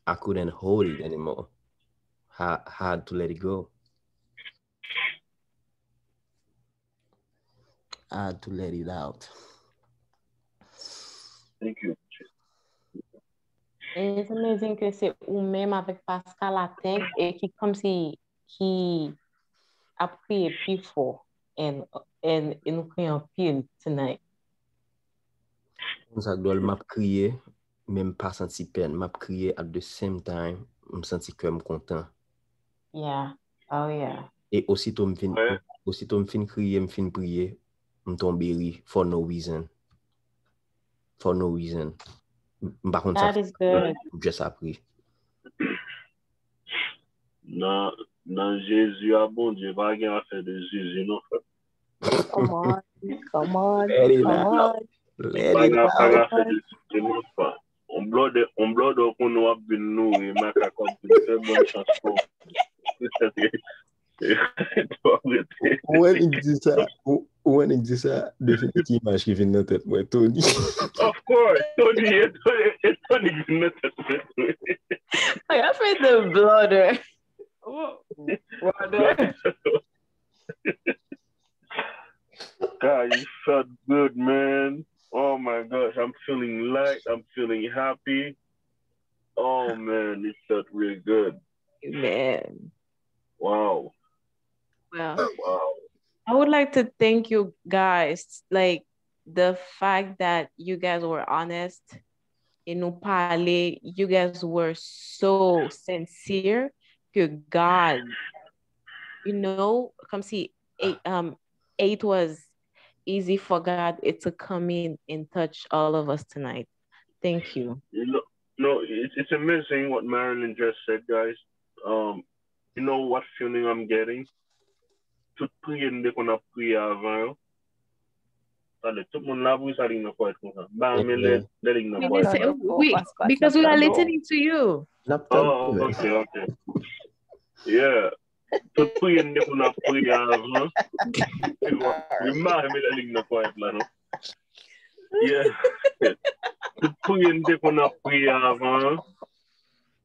I couldn't hold it anymore. I had to let it go. I had to let it out. Thank you. E se me zin ke se ou menm avèk Pascal Atec e ki kom si ki apriye pi fò en, en, en nou kriye an pil tonight. Mwen sa gdol map kriye, menm pa santi pen, map kriye at the same time, m santi ke m kontan. Yeah, oh yeah. E osito m fin, oh, osito m fin kriye, m fin priye, m ton beri for no reason. For no reason. Mba kon sa mje sa pri. Nan, nan Jezu a bon, je va gen a fe de Jezu nou fe. Come on, come on, come on. Va gen a fe de Jezu nou fe. On blode, on blode okon nou ap bin nou, e mak akon, se bon chans pou. Se se se. Arrêtez. When it dis sa, ou, uh, Ou an ek di sa, uh, defini ki imaj ki vin nan tet mwen, Tony. Of course, Tony, e Tony, Tony vin nan tet mwen. Like, I feel the blood. Eh? Water. God, you felt good, man. Oh my gosh, I'm feeling light. I'm feeling happy. Oh man, it felt really good. Man. Wow. Well, Wow. I would like to thank you guys. Like the fact that you guys were honest in parler, you guys were so sincere que God, you know, come see, it, um, it was easy for God it to come in and touch all of us tonight. Thank you. You know, no, it's, it's amazing what Marilyn just said, guys. Um, you know what feeling I'm getting? tout priye nou kon ap priye avan yo. Tade, tout moun la pou sa ling nan kwa et kon sa. Ba, men le, le ling nan kwa et kon sa. Oui, because we are listening to you. Oh, ok, ok. Yeah. Tout priye nou kon ap priye avan. [LAUGHS] Yon ma men le ling nan kwa et la nou. Yeah. Tout priye nou kon ap priye avan.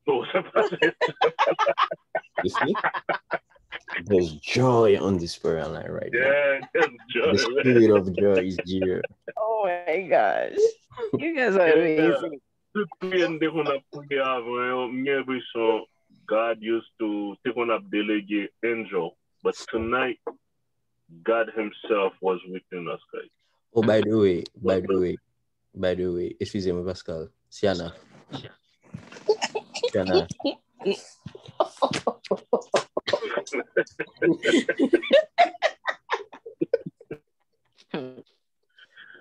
Oh, se pa se. Disney? There's joy on this prayer line right now. Yeah, that's The spirit of joy is here. Oh my gosh. You guys are amazing. Tout priye nde kon ap priye avan yo, mye brisyon, God used to take on up delegate angel, but tonight, God himself was within us, guys. Oh, by the way, by the way, by the way, excuse me, Pascal. Siana. Siana. [LAUGHS] [LAUGHS]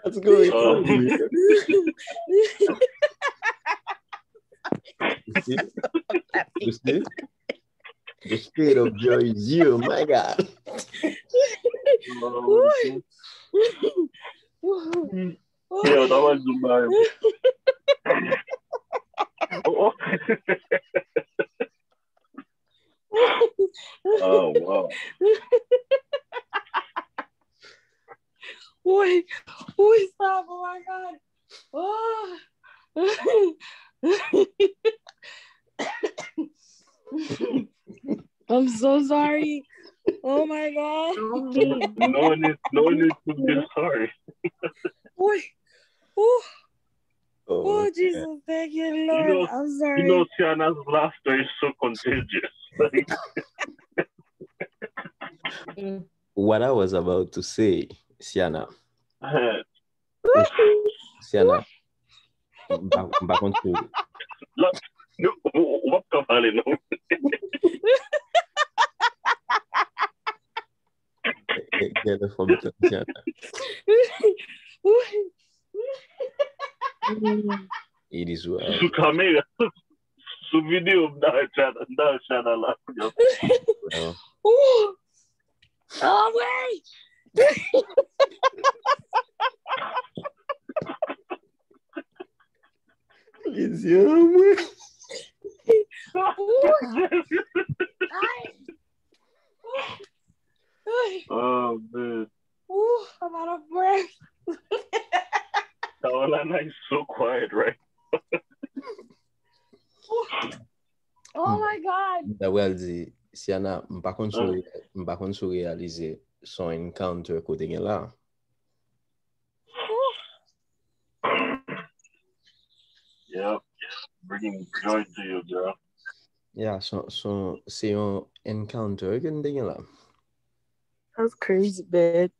What's good. on here? You see? [LAUGHS] You see? The spirit of joy is you, my God. Um, yeah, that was Dubai. [LAUGHS] oh, [LAUGHS] oh, wow. Wait, wait, stop. Oh my God. Oh. I'm so sorry. Oh my God. No one needs, no one needs to be sorry. Wait. Oh, Oh, oh Jesus. Thank you, Lord. know- I'm sorry. You know, Tiana's laughter is so contagious. [LAUGHS] What I was about to say, Siana, man, [LAUGHS] Siana, mba mba konti no, what the hell, know? get it from. [LAUGHS] It is well. Su kamera, su video da Tiana, da Tiana laugh. yo. well. Ooh. Oh, wait. It's you. Oh, man. Ooh, I'm out of breath. Carolina is so quiet, right? [LAUGHS] Oh hmm. my God! Da wèl di, Siana, mpa ah. kon sou realize son encounter kote gen la. Yeah, bringing joy to you, girl. Yeah, son, son, se yon encounter gen de gen la. That's crazy, babe.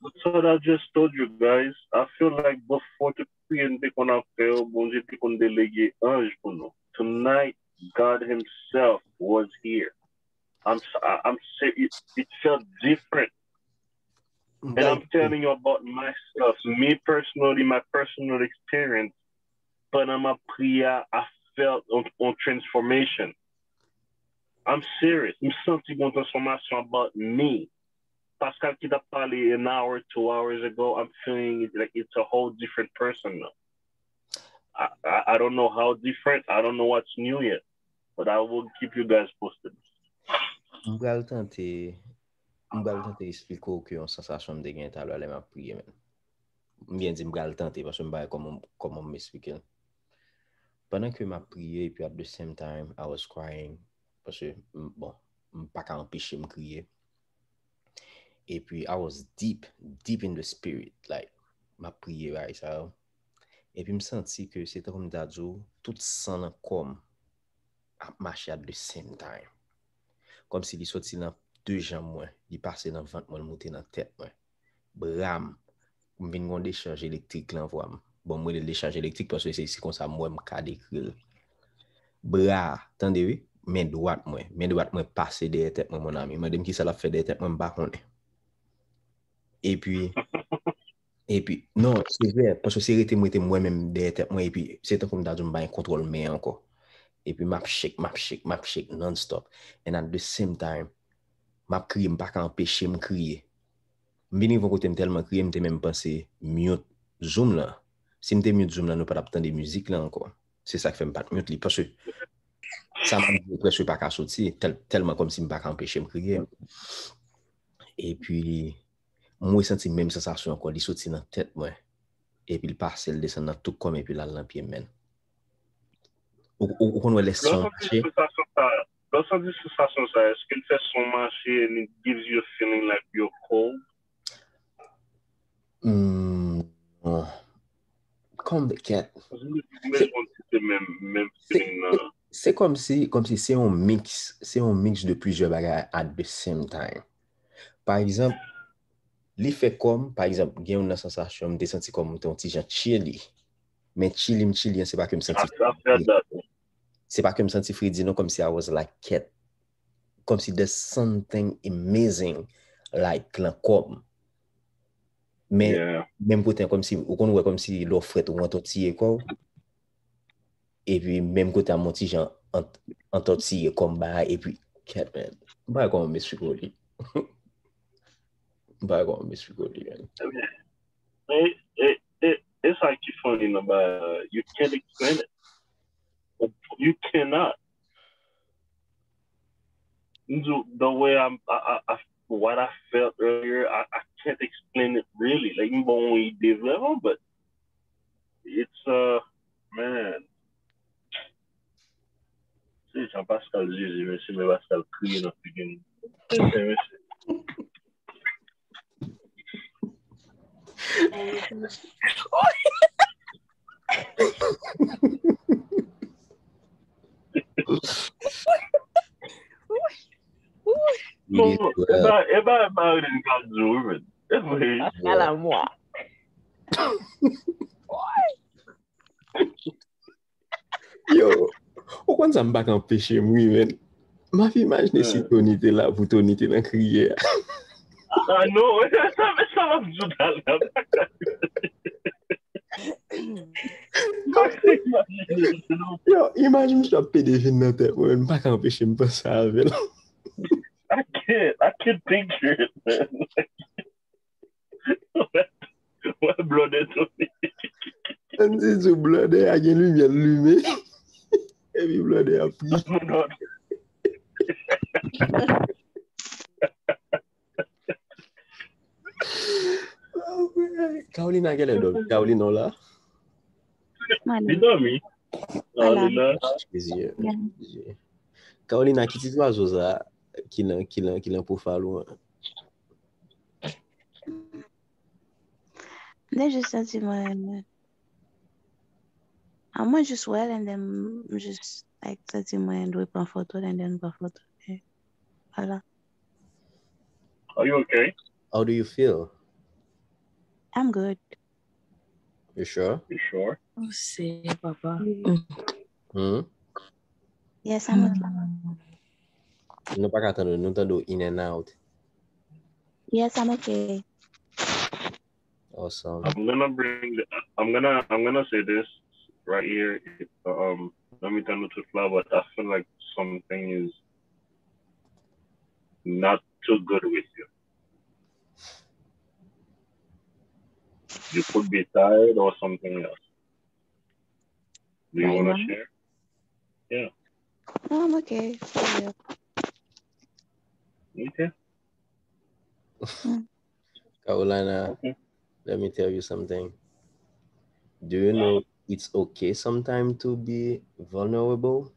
That's what I just told you guys. I feel like before the kwen te kon apel, bonje te kon delege anj pou nou. Tonight, God himself was here. I'm I'm serious. It felt different. And I'm telling you about myself, me personally, my personal experience. Pendant ma prière, I felt on, on transformation. I'm serious. Me senti une transformation about me. Pascal qui t'a parlé an hour, two hours ago, I'm feeling like it's a whole different person now. I, I, I don't know how different, I don't know what's new yet. But I will keep you guys posted. Mbral tante, mbral tante espliko ki yon sensasyon mde gen talwa lèman priye men. Mbyen di mbral tante, paswè mbaye komon m espike. Panan ki m ap priye, pi at the same time, I was crying. Paswè, bon, m pa ka empeshe m kriye. E pi, I was deep, deep in the spirit. Like, m ap priye, right, sa yo. epi m senti ke se te kom dadjou, tout san nan kom ap mache at the same time. Kom si li soti nan 2 jan mwen, li pase nan 20 mwen mouti nan tet mwen. Bram, m vin gwen de chanj elektrik lan vwam. Bon mwen de chanj elektrik, paswe se si kon sa mwen m ka dekril. Bra, tan dewe, men dwat mwen, men dwat mwen pase deye tet mwen mwen ami. Mwen dem ki sa la fe deye tet mwen bakon. E pi... E pi, non, se vè, paswè se rete mwen te mwen mèm de tep mwen, e pi, se te kon mda joun kontrol mè anko. E pi, map shake, map shake, map shake non-stop. And at the same time, map kriye, mpak anpeche m kriye. Mbini yon kote m telman kriye, m te mèm panse, mute zoom la. Si m te mute zoom la, nou pat ap tan de müzik la anko. Se sa k fè m pat mute li, paswè, sa m ap preswe pak a soti, telman kom si m pak anpeche m kriye. E pi, mwen senti menm sensasyon akwa li soti nan tet mwen, epi li pase li desen nan tout kom epi lal nan piye men. Ou kon wè lè son manche? Lò san di sensasyon sa, eske li fè son manche and it gives you a feeling like you're cold? Hmm, non. Kom de ket. Se kom si, kom si se yon mix, se yon mix de plizye bagay at the same time. Par exemple, Li fe kom, par exemple, gen yon nan sensasyon, mde senti kom mte yon ti jan chili. Men chili m chili, se pa ke m senti fridi. Se pa ke m senti fridi, nou kom si I was like ket. Kom si there's something amazing like lan kom. Men, yeah. menm kote, kom si, ou kon wè kom si lo fret ou an to tiye kou. E pi, menm kote an mon jan an, an to tiye kom ba, e pi, ket men. Ba kon m me swi kou li. [LAUGHS] Ba kon mè sri kou li. E, e, e, e sa ki fon in ba, you can't explain it. You cannot. The way I'm, I, I, what I felt earlier, I, I can't explain it really. Like, even when we develop, but it's, uh, man. Si, Jean-Pascal Zizi, merci, mais Pascal crier dans le beginning. E ba e ba ou kanjou men. E ba e. A la mwa. Yo, ou kon sa bak an peche mwi men. Ma fi imajne eh. si tonite la pou tonite nan kriye ya. Ah nou, sa [LAUGHS] va mjou dal la. [LAUGHS] Yo, imajin mjou ap pede vin nan te, mwen pa ka anpeche mpa sa avel. I can't, I can't picture it, man. Mwen blode to mi. Mwen si sou blode, a gen lume, gen lume. E mi blode ap li. Mwen blode. Kaolina gele do? Kaolina ou la? Li do mi? Kaolina. Kaolina, ki ti dwa zoza ki lan pou falou Ne Nde senti mwen... A mwen jis wè lè ndèm jis like, senti mwen dwe pan foto lè ndèm pan foto. Hala. Are you okay? How do you feel? I'm good. You sure? You sure? Oh, se, papa. Hmm? Yes, I'm okay. Nou pa katan nou, nou tan do in and out. Yes, I'm okay. Awesome. I'm gonna bring. The, I'm gonna. I'm gonna say this right here. Um, let me turn to flower. But I feel like something is not too good with you. You could be tired or something else. Do you Right want to share? Yeah. I'm okay. Yeah. Okay. Carolina, let me tell you something. Do you know it's okay sometimes to be vulnerable?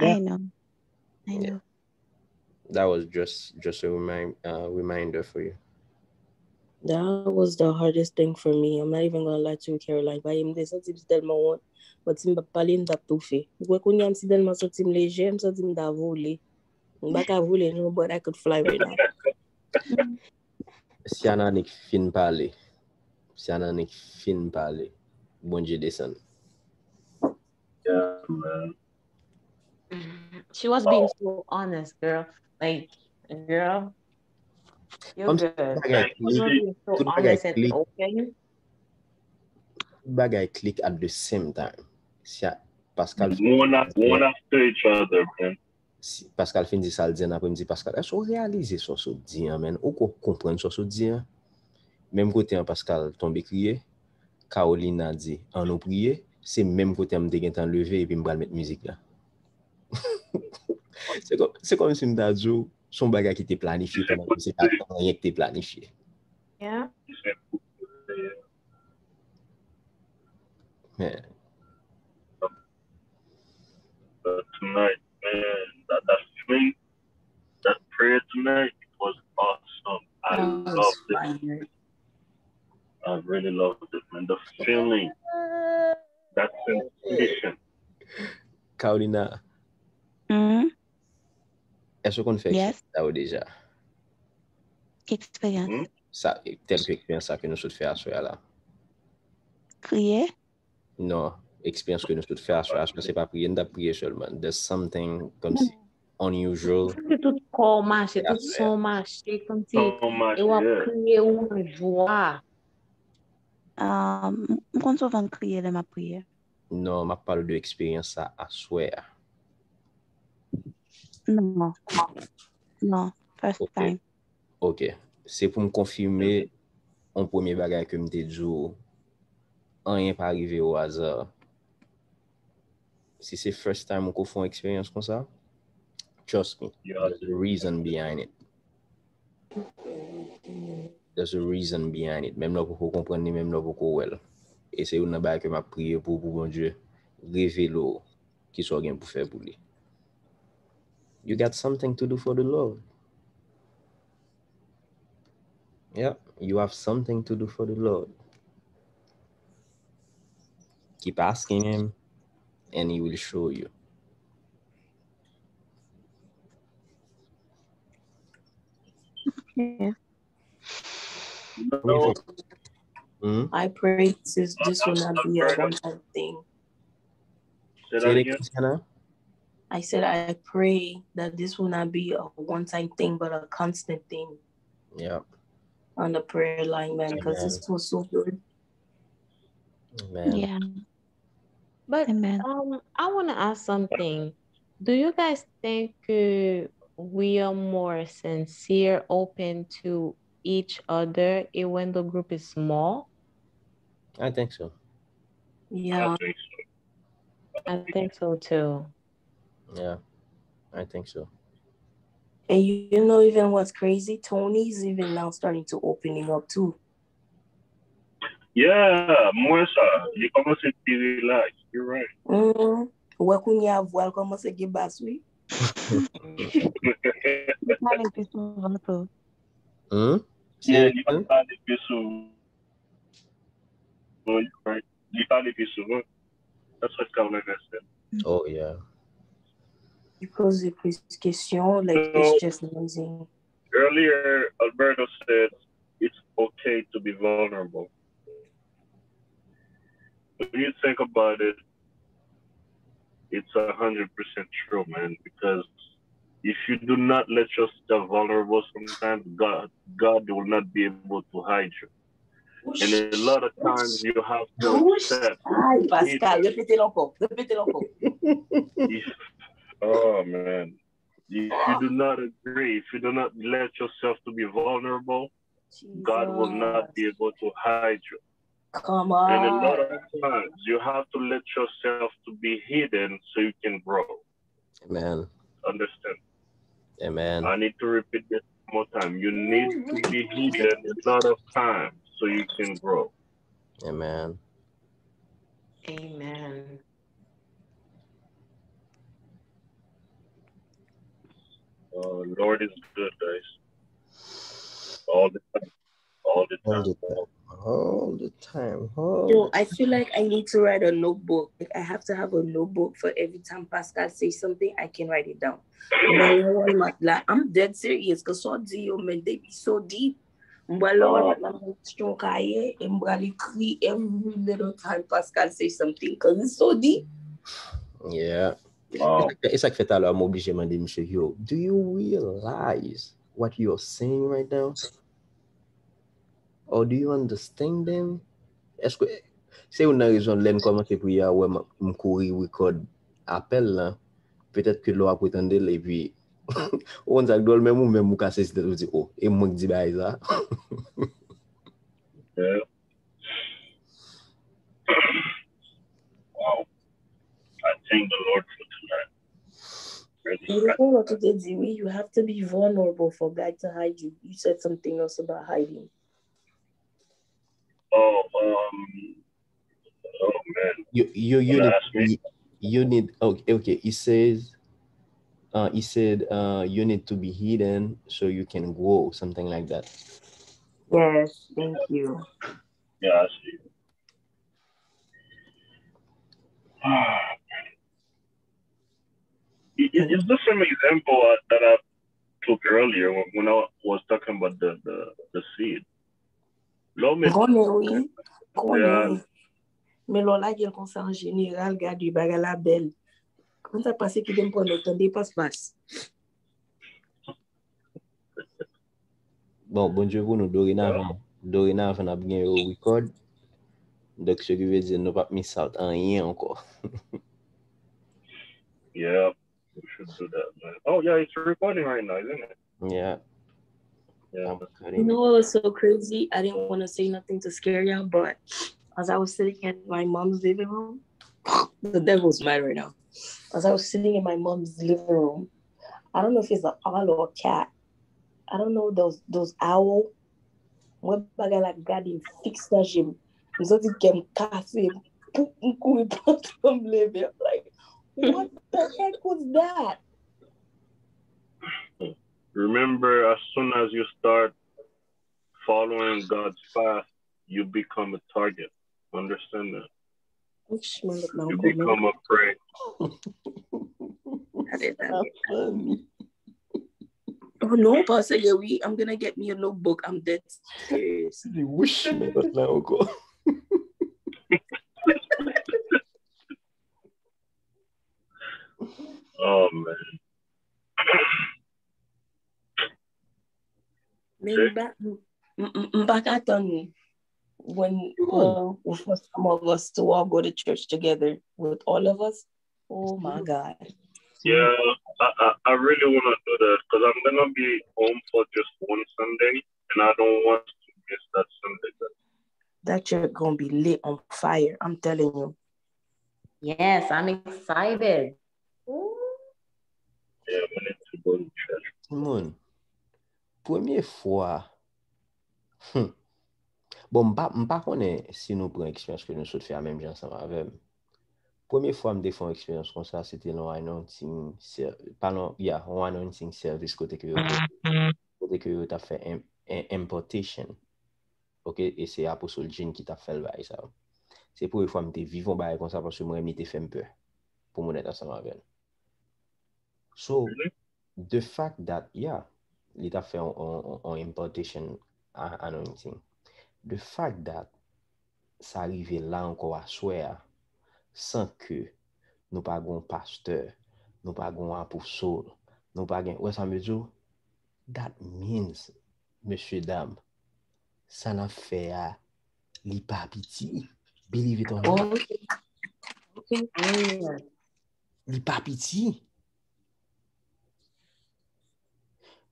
I know. I Yeah. know. That was just just a remind uh, reminder for you. That was the hardest thing for me. I'm not even gonna lie to you, Caroline. Ba yem de senti m telman wot, but si m pa pale m tap tou fe. Gwe koun yam si telman senti m leje, m senti m da vole. M baka vole nou, but I could fly right now. [LAUGHS] Si anan ek fin pale, si anan ek fin pale, bonje desen. Yeah, man. She was being so honest, girl. Like, girl, You're good. Tout bagay klik. Tout bagay klik at the same time. Pascal. One after each other, man. Si Pascal fin di sal diyan apre, mi di Pascal, e so realize so so diyan men, ou ko kompren so so diyan. Mem kote an Pascal tombe kriye, Kaolina di an nou priye, se mem kote an mde gen tan leve, epi mbral met mizik la. [LAUGHS] se kom si mda djou, son bagay ki te planifiye pendant ke se pa rien ki te planifiye. Yeah. Men, But tonight, man, that, that feeling, that prayer tonight was awesome. I That was loved it. fire. I really loved it, man. The feeling, that sensation. Carolina, Mhm. Eso kon fè yes. sa ou deja? Eksperyans? Hmm? Sa, tel ki eksperyans sa ke nou sot fè aswe la. Kriye? Non, eksperyans ke nou sot fè aswe aswe, se pa priye, nda priye solman. There's something kom si unusual. Se tout kor mache, tout son mache, kom si e wap kriye ou an jwa. M kon sovan kriye le ma priye? Non, ma palo de eksperyans sa aswa ya. Non. Non, first okay. time. OK. C'est pour me confirmer en premier bagage que me dit rien pas arrivé au hasard. Si c'est first time qu'on fait une expérience comme ça, trust me, there's a reason behind it. There's a reason behind it. Même là pour qu'on comprenne, même là pour qu'on well. Et c'est une bagage que m'a prié pour pour bon Dieu révéler qui soit bien pour faire pour lui. You got something to do for the Lord. Yeah, you have something to do for the Lord. Keep asking Him, and He will show you. Yeah. No, Hmm? I pray this, this will not be a one time thing. say Say that it again. Again, Sienna? I said I pray that this will not be a one time thing, but a constant thing Yeah, on the prayer line, man, because this was so good. man. Yeah. But Amen. um, I want to ask something. Do you guys think uh, we are more sincere, open to each other eh, when the group is small? I think so. Yeah. I think so. I think so too. Yeah, I think so. And you, you know, even what's crazy, Tony's even now starting to opening up too. Yeah, more so. You come and be relaxed. You're right. Mm. Wakunya voile comment se ge baswi. Pale pi. Hmm? Say yeah, it you again? parle plus souvent. Oh, you're right. You parle plus. That's what Carolina said. Oh, yeah. You pose like it's just amazing. Earlier, Alberto said it's okay to be vulnerable. When you think about it, it's a hundred percent true, man. Because if you do not let yourself vulnerable, sometimes God, God will not be able to hide you. And a lot of times you have to accept. Pascal, répétez-le encore, répétez-le encore. If, oh man, if you do not agree, if you do not let yourself to be vulnerable, God will not be able to hide you. Come on. And a lot of times you have to let yourself to be hidden so you can grow. Amen. Understand? Amen. I need to repeat this. more time. You need to be hidden a lot of time so you can grow. Amen. Amen. Uh, Lord is good, guys. All the time. All the All time. the time. All the time. All Yo, I feel like I need to write a notebook. Like I have to have a notebook for every time Pascal says something, I can write it down. [LAUGHS] Like, I'm dead serious because so deep, man, they be so deep. Mbalo, I'm strong kaye, and mbali kri every little time Pascal says something because it's so deep. Yeah. Wow. E sa ki e fet ala, m obije mande msye yo, do you realize what you're saying right now? Or do you understand them? Eske, se yon nan rezon lèm komanse pou ya wè m kouri wikod apel lan, petèt ke lò apwetande lè [LAUGHS] pi, on sak dol mè mou mè mou kase si tèt ou di, oh, e mwen di bay za. Yeah. [LAUGHS] Wow. I thank the Lord for You Really, don't know what to do, Dewey. You have to be vulnerable for God to hide you. You said something else about hiding. Oh, um, oh man. You, you, you need, ask me? you need, okay, okay, he says, uh, he said, uh, you need to be hidden so you can grow, something like that. Yes, thank you. Yeah, I see. [SIGHS] It- it- It's the same example uh, that I took earlier when, when I was talking about the, the, the seed. L'eau met Konen, oui. Konen. Yeah. Men lò la gen kon sa an jeneral, gade yu baga la bel. Kon sa pase ki dem kon notan de pas pas. Bon, bon Dieu pou nou dorenavan, dorenavan ap gen yo record. Dok se ki ve di nou pap miss out an yen anko. [LAUGHS] Yeah, we should do that, man. Oh, yeah, it's recording right now, isn't it? Yeah, Yeah. I'm You know what was so crazy? I didn't want to say nothing to scare y'all, but as I was sitting in my mom's living room, [LAUGHS] the devil's mad right now. As I was sitting in my mom's living room, I don't know if it's an owl or a cat. I don't know those those owl. Mwen baga la gade fix na jem. Mwen soti kem kase. Pou mkou e patrom. I'm like, what the heck was that? Remember, as soon as you start following God's path, you become a target. Understand that? Oops, man, look now, You become a prey. I [LAUGHS] did that. How funny. Oh no, Pastor Yui, I'm gonna get me a notebook. I'm dead serious. [LAUGHS] Di wish me tot la anko. Oh, man. Maybe back back at on when uh, for some of us to all go to church together with all of us. Oh my God. Yeah, I, I, I really want to do that because I'm going to be home for just one Sunday and I don't want to miss that Sunday. That church gonna be lit on fire. I'm telling you. Yes, I'm excited. Yeah, we need to go to church. Moun, premye fwa, hmm, bon mpa, mpa konen si nou pren eksperyans ke nou sot fè a menm jan sa mavem. Premye fwa m defon eksperyans kon sa, se te nan anonting, panon, ya, yeah, an service kote ke yo, kote ke yo ta fè importation. Ok, e se aposol jen ki ta fèl bay sa. Se pou e fwa m te vivon bay kon sa, pwase mwen mi te fèm pè, pou mwen etan sa mavem. So, the fact that, ya, yeah, li ta fè an importation anointing. The fact that sa arrive la anko aswe a san ke nou pa gon pasteur, nou pa gon apousol, nou pa gen, wè sa me djou, that means, mèche dam, sa nan fè a li pa piti, believe it or not. Li pa piti,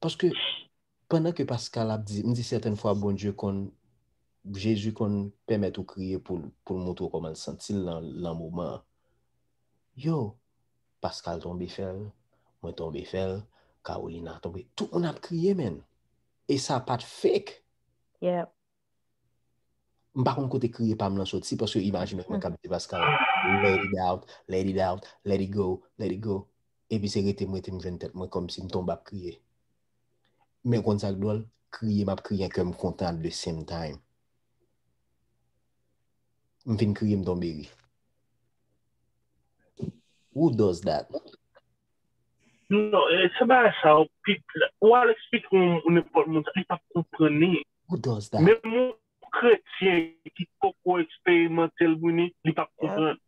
Paske, pandan ke Pascal ap di, mdi certaine fwa bon Dieu kon, Jésus kon pemet ou kriye pou, pou mwoto koman sentil lan, lan mouman. Yo, Pascal tombe fel, mwen tombe fel, Karolina tombe, tout moun ap kriye men. E sa pat fek. Yeah. Mpa kon kote kriye pam lan sot si, paske imagine mwen kap Pascal, let it out, let it out, let it go, let it go. E pi se rete mwen te mwen tet mwen kom si mtombe ap kriye. men kon sak do al, kriye map kriye ke m kontan de same time. M fin kriye m don beri. Who does that? Non, non eh, se ba sa ou pit, ou al ekspik ou ne pot moun sa, li pa kompreni. Who does that? Men moun kretien ki poko eksperimentel mouni, li pa kompreni.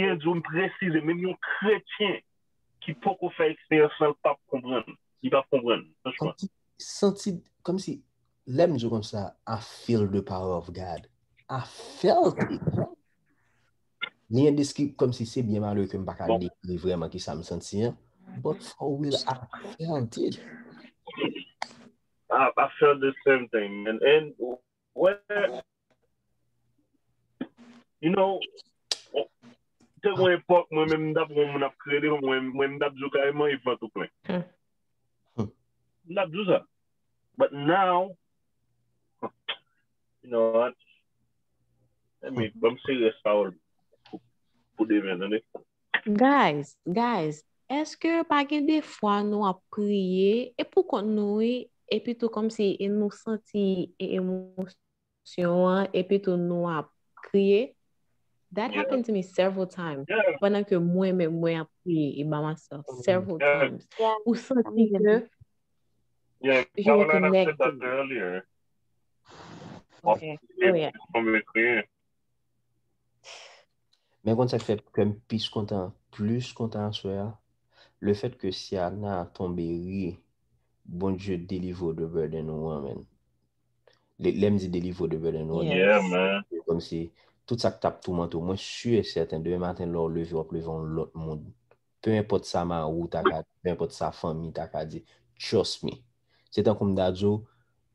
Yon zon precize, men moun kretien ki poko fe eksperimentel, pa kompreni. Li pa kompren, fèchman. Senti, kom si, lem diyo kon sa, I feel the power of God. I felt it. Ni yon diski, kom si se bie malou ke m baka bon. li vreman ki sa m senti, hein? but for real, I felt it. I, I felt the same thing. And, and when, you know, te mwen epok mwen mwen mdap mwen mwen ap kredi mwen mwen mdap djou kareman, if mwen tou plen. Mdap jou sa. But now [LAUGHS] you know what I mean, I'm serious power pou de men, ane? Guys, guys, eske pa gen de fwa nou ap kriye e pou kon nou e E pi tou kom si e nou senti e emosyon, e pi tou nou ap kriye. That happened to me several times. Yeah. Panan ke mwen men mwen ap kriye e ba myself. Several times. Ou senti ke Yeah, you Caroline said that earlier. Okay. Oh, yeah. Men kon sa fè kèm pis kontan, plus kontan sou ya, le fèt ke si a nan tombe ri, bon dje delivo de burden ou an men. Lem di delivo de burden ou an. Yeah, man. Kom si, tout sa k tap tou mantou, mwen sye certain, dewe maten lor leve wap levan lot moun. Pe impot sa ma ou ta ka di, pe impot sa fami ta ka di, trust me. se tan koum da dadjo,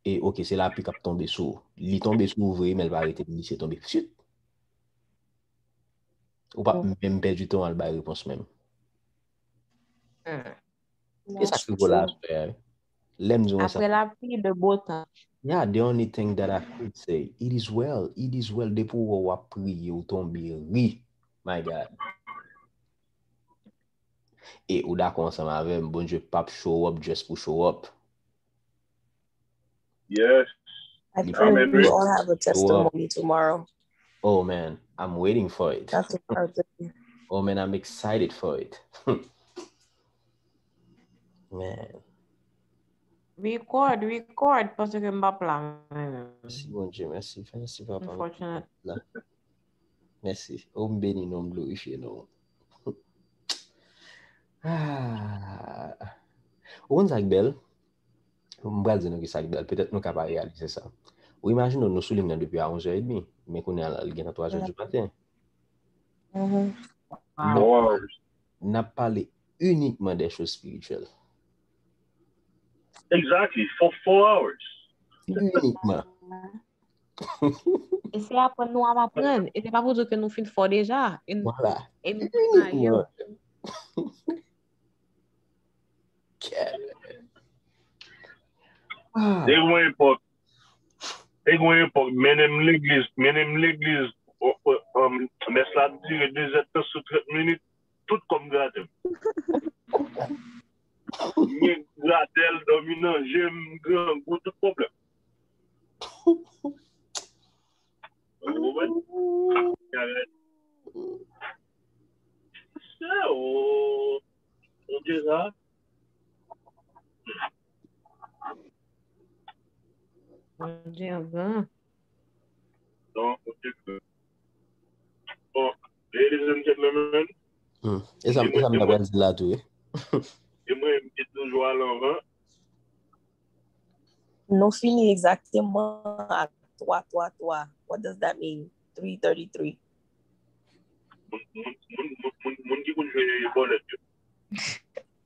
e ok, se la pi kap tombe sou. Li tombe sou ouvri, men va arete li se tombe chut. Ou pa mm. pe du ton al bay repons men. Mm. E sa ki vola apè. Lem diyon sa. Apre la pi de botan. Yeah, the only thing that I could say, it is well, it is well, depo wou apriye ou tombe ri. My God. E ou da konsan avèm, bonjou pap show up just pou show up. Yes. I think we all have a testimony tomorrow. Oh man, I'm waiting for it. That's a part. [LAUGHS] Oh man, I'm excited for it. [LAUGHS] man. Record, record, parce que mba plan. Merci, bon Dieu, merci. [LAUGHS] Merci, oh, papa. Unfortunate. Merci. Ou mbeni nou mglorifiye nou. Ah. Ou an sakbel, Mbral di nou ki sa li dal, petet nou kapa realize sa. Ou imagine nou nou soulim nan depi a 11h30, men konen al gen a 3h du paten. N'a pale unikman de chos spirituel. Exactly, for 4 hours. Unikman. E se apren nou am apren, e se pa pou zon ke nou fin fò deja. Voilà, unikman. [LAUGHS] Kèl. Te gwen epok, te gwen epok, menem l'eglis, menem l'eglis, um, mes la dire 2 etan sou 30 minute, tout kom gratem. Nye gratel, dominan, jem, gran, gout, tout problem. Se ou, ou de la, Manje avan. Don, ote ke. Bon, ladies and gentlemen. E sa mdabran di zila tou e. E mwen mwen toujwa lan van. Nou fini exactement a 3-3-3. What does that mean? 3-33. Moun ki koun jwe yon bolet yo.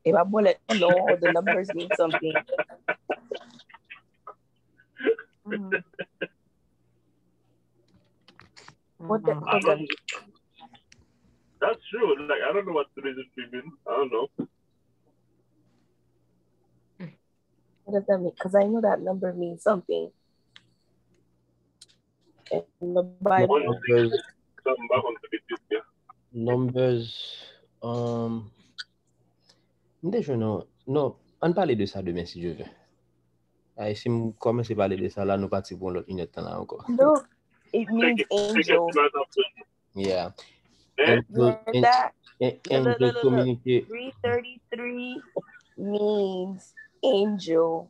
E ba bolet, no, the numbers mean something. [LAUGHS] What the hell does That's true. Like, I don't know what the reason means. I don't know. What does that mean? Because I know that number means something. In the Bible. Numbers, numbers, um, déjà non, non, on parle de ça demain si je veux. Et si on commence à parler de ça là, nous partons pour l'autre une là encore. No, it means angel. Yeah. Angel, Yeah, that an- no, no, angel no, no, no. communicate. 333 means angel.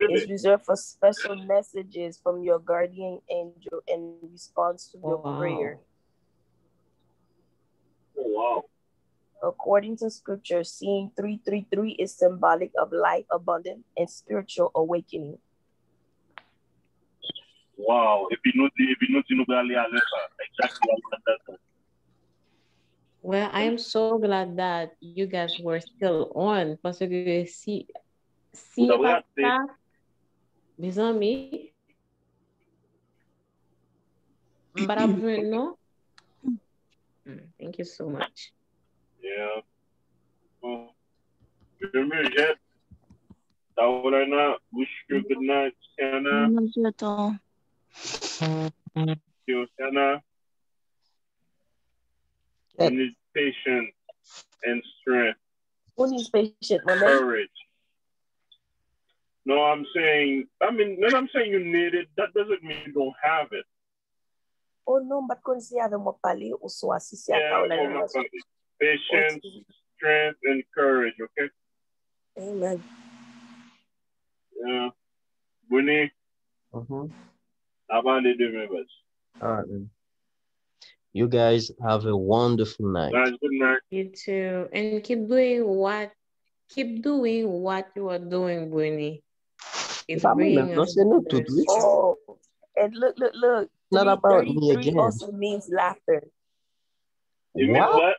It's reserved for special messages from your guardian angel in response to your oh, Wow. prayer. Oh, wow. According to scripture, seeing 333 is symbolic of life, abundance, and spiritual awakening. Wow. Et puis nous dit, et puis nous dit, nous allons aller à l'heure. Exactement. Well, I am so glad that you guys were still on parce que si si Vous avez pas ça, mes amis, mbara besoin, non? Mm, Thank you so much. Yeah. Well, remember, Jet, Taurana, wish you good night, Sienna, Bonjour, Tom. you, Sienna. You need patience and strength, Who needs patient, courage. No, I'm saying, I mean, when I'm saying you need it, that doesn't mean you don't have it. Oh non, bat kon si ave mo pale ou so asisi a Yeah, ka ou la yon my mas- God. Patience, strength, and courage, okay? Amen. Yeah. Bunny, Mhm. avant les deux members. All right, man. You guys have a wonderful night. Guys, good night. You too. And keep doing what keep doing what you are doing, Bunny. It's Pas moi, bringing us c'est nous good. tout. Oh, and look, look, look. Not about me 333 again. also means laughter. You mean What?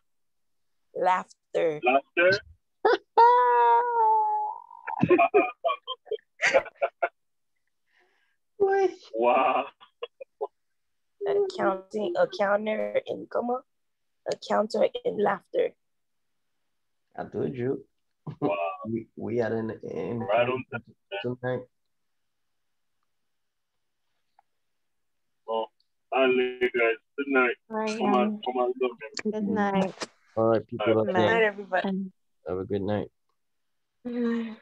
What? Laughter. Laughter? [LAUGHS] wow. A counting, a counter in comma, a counter in laughter. I told you. Wow. We, we are in, in Right on tonight. Oh, I'll leave you guys. Good night. Um, come on, come on. Good night. All right, people. Good out there, night, everybody. Have a good night. Mm.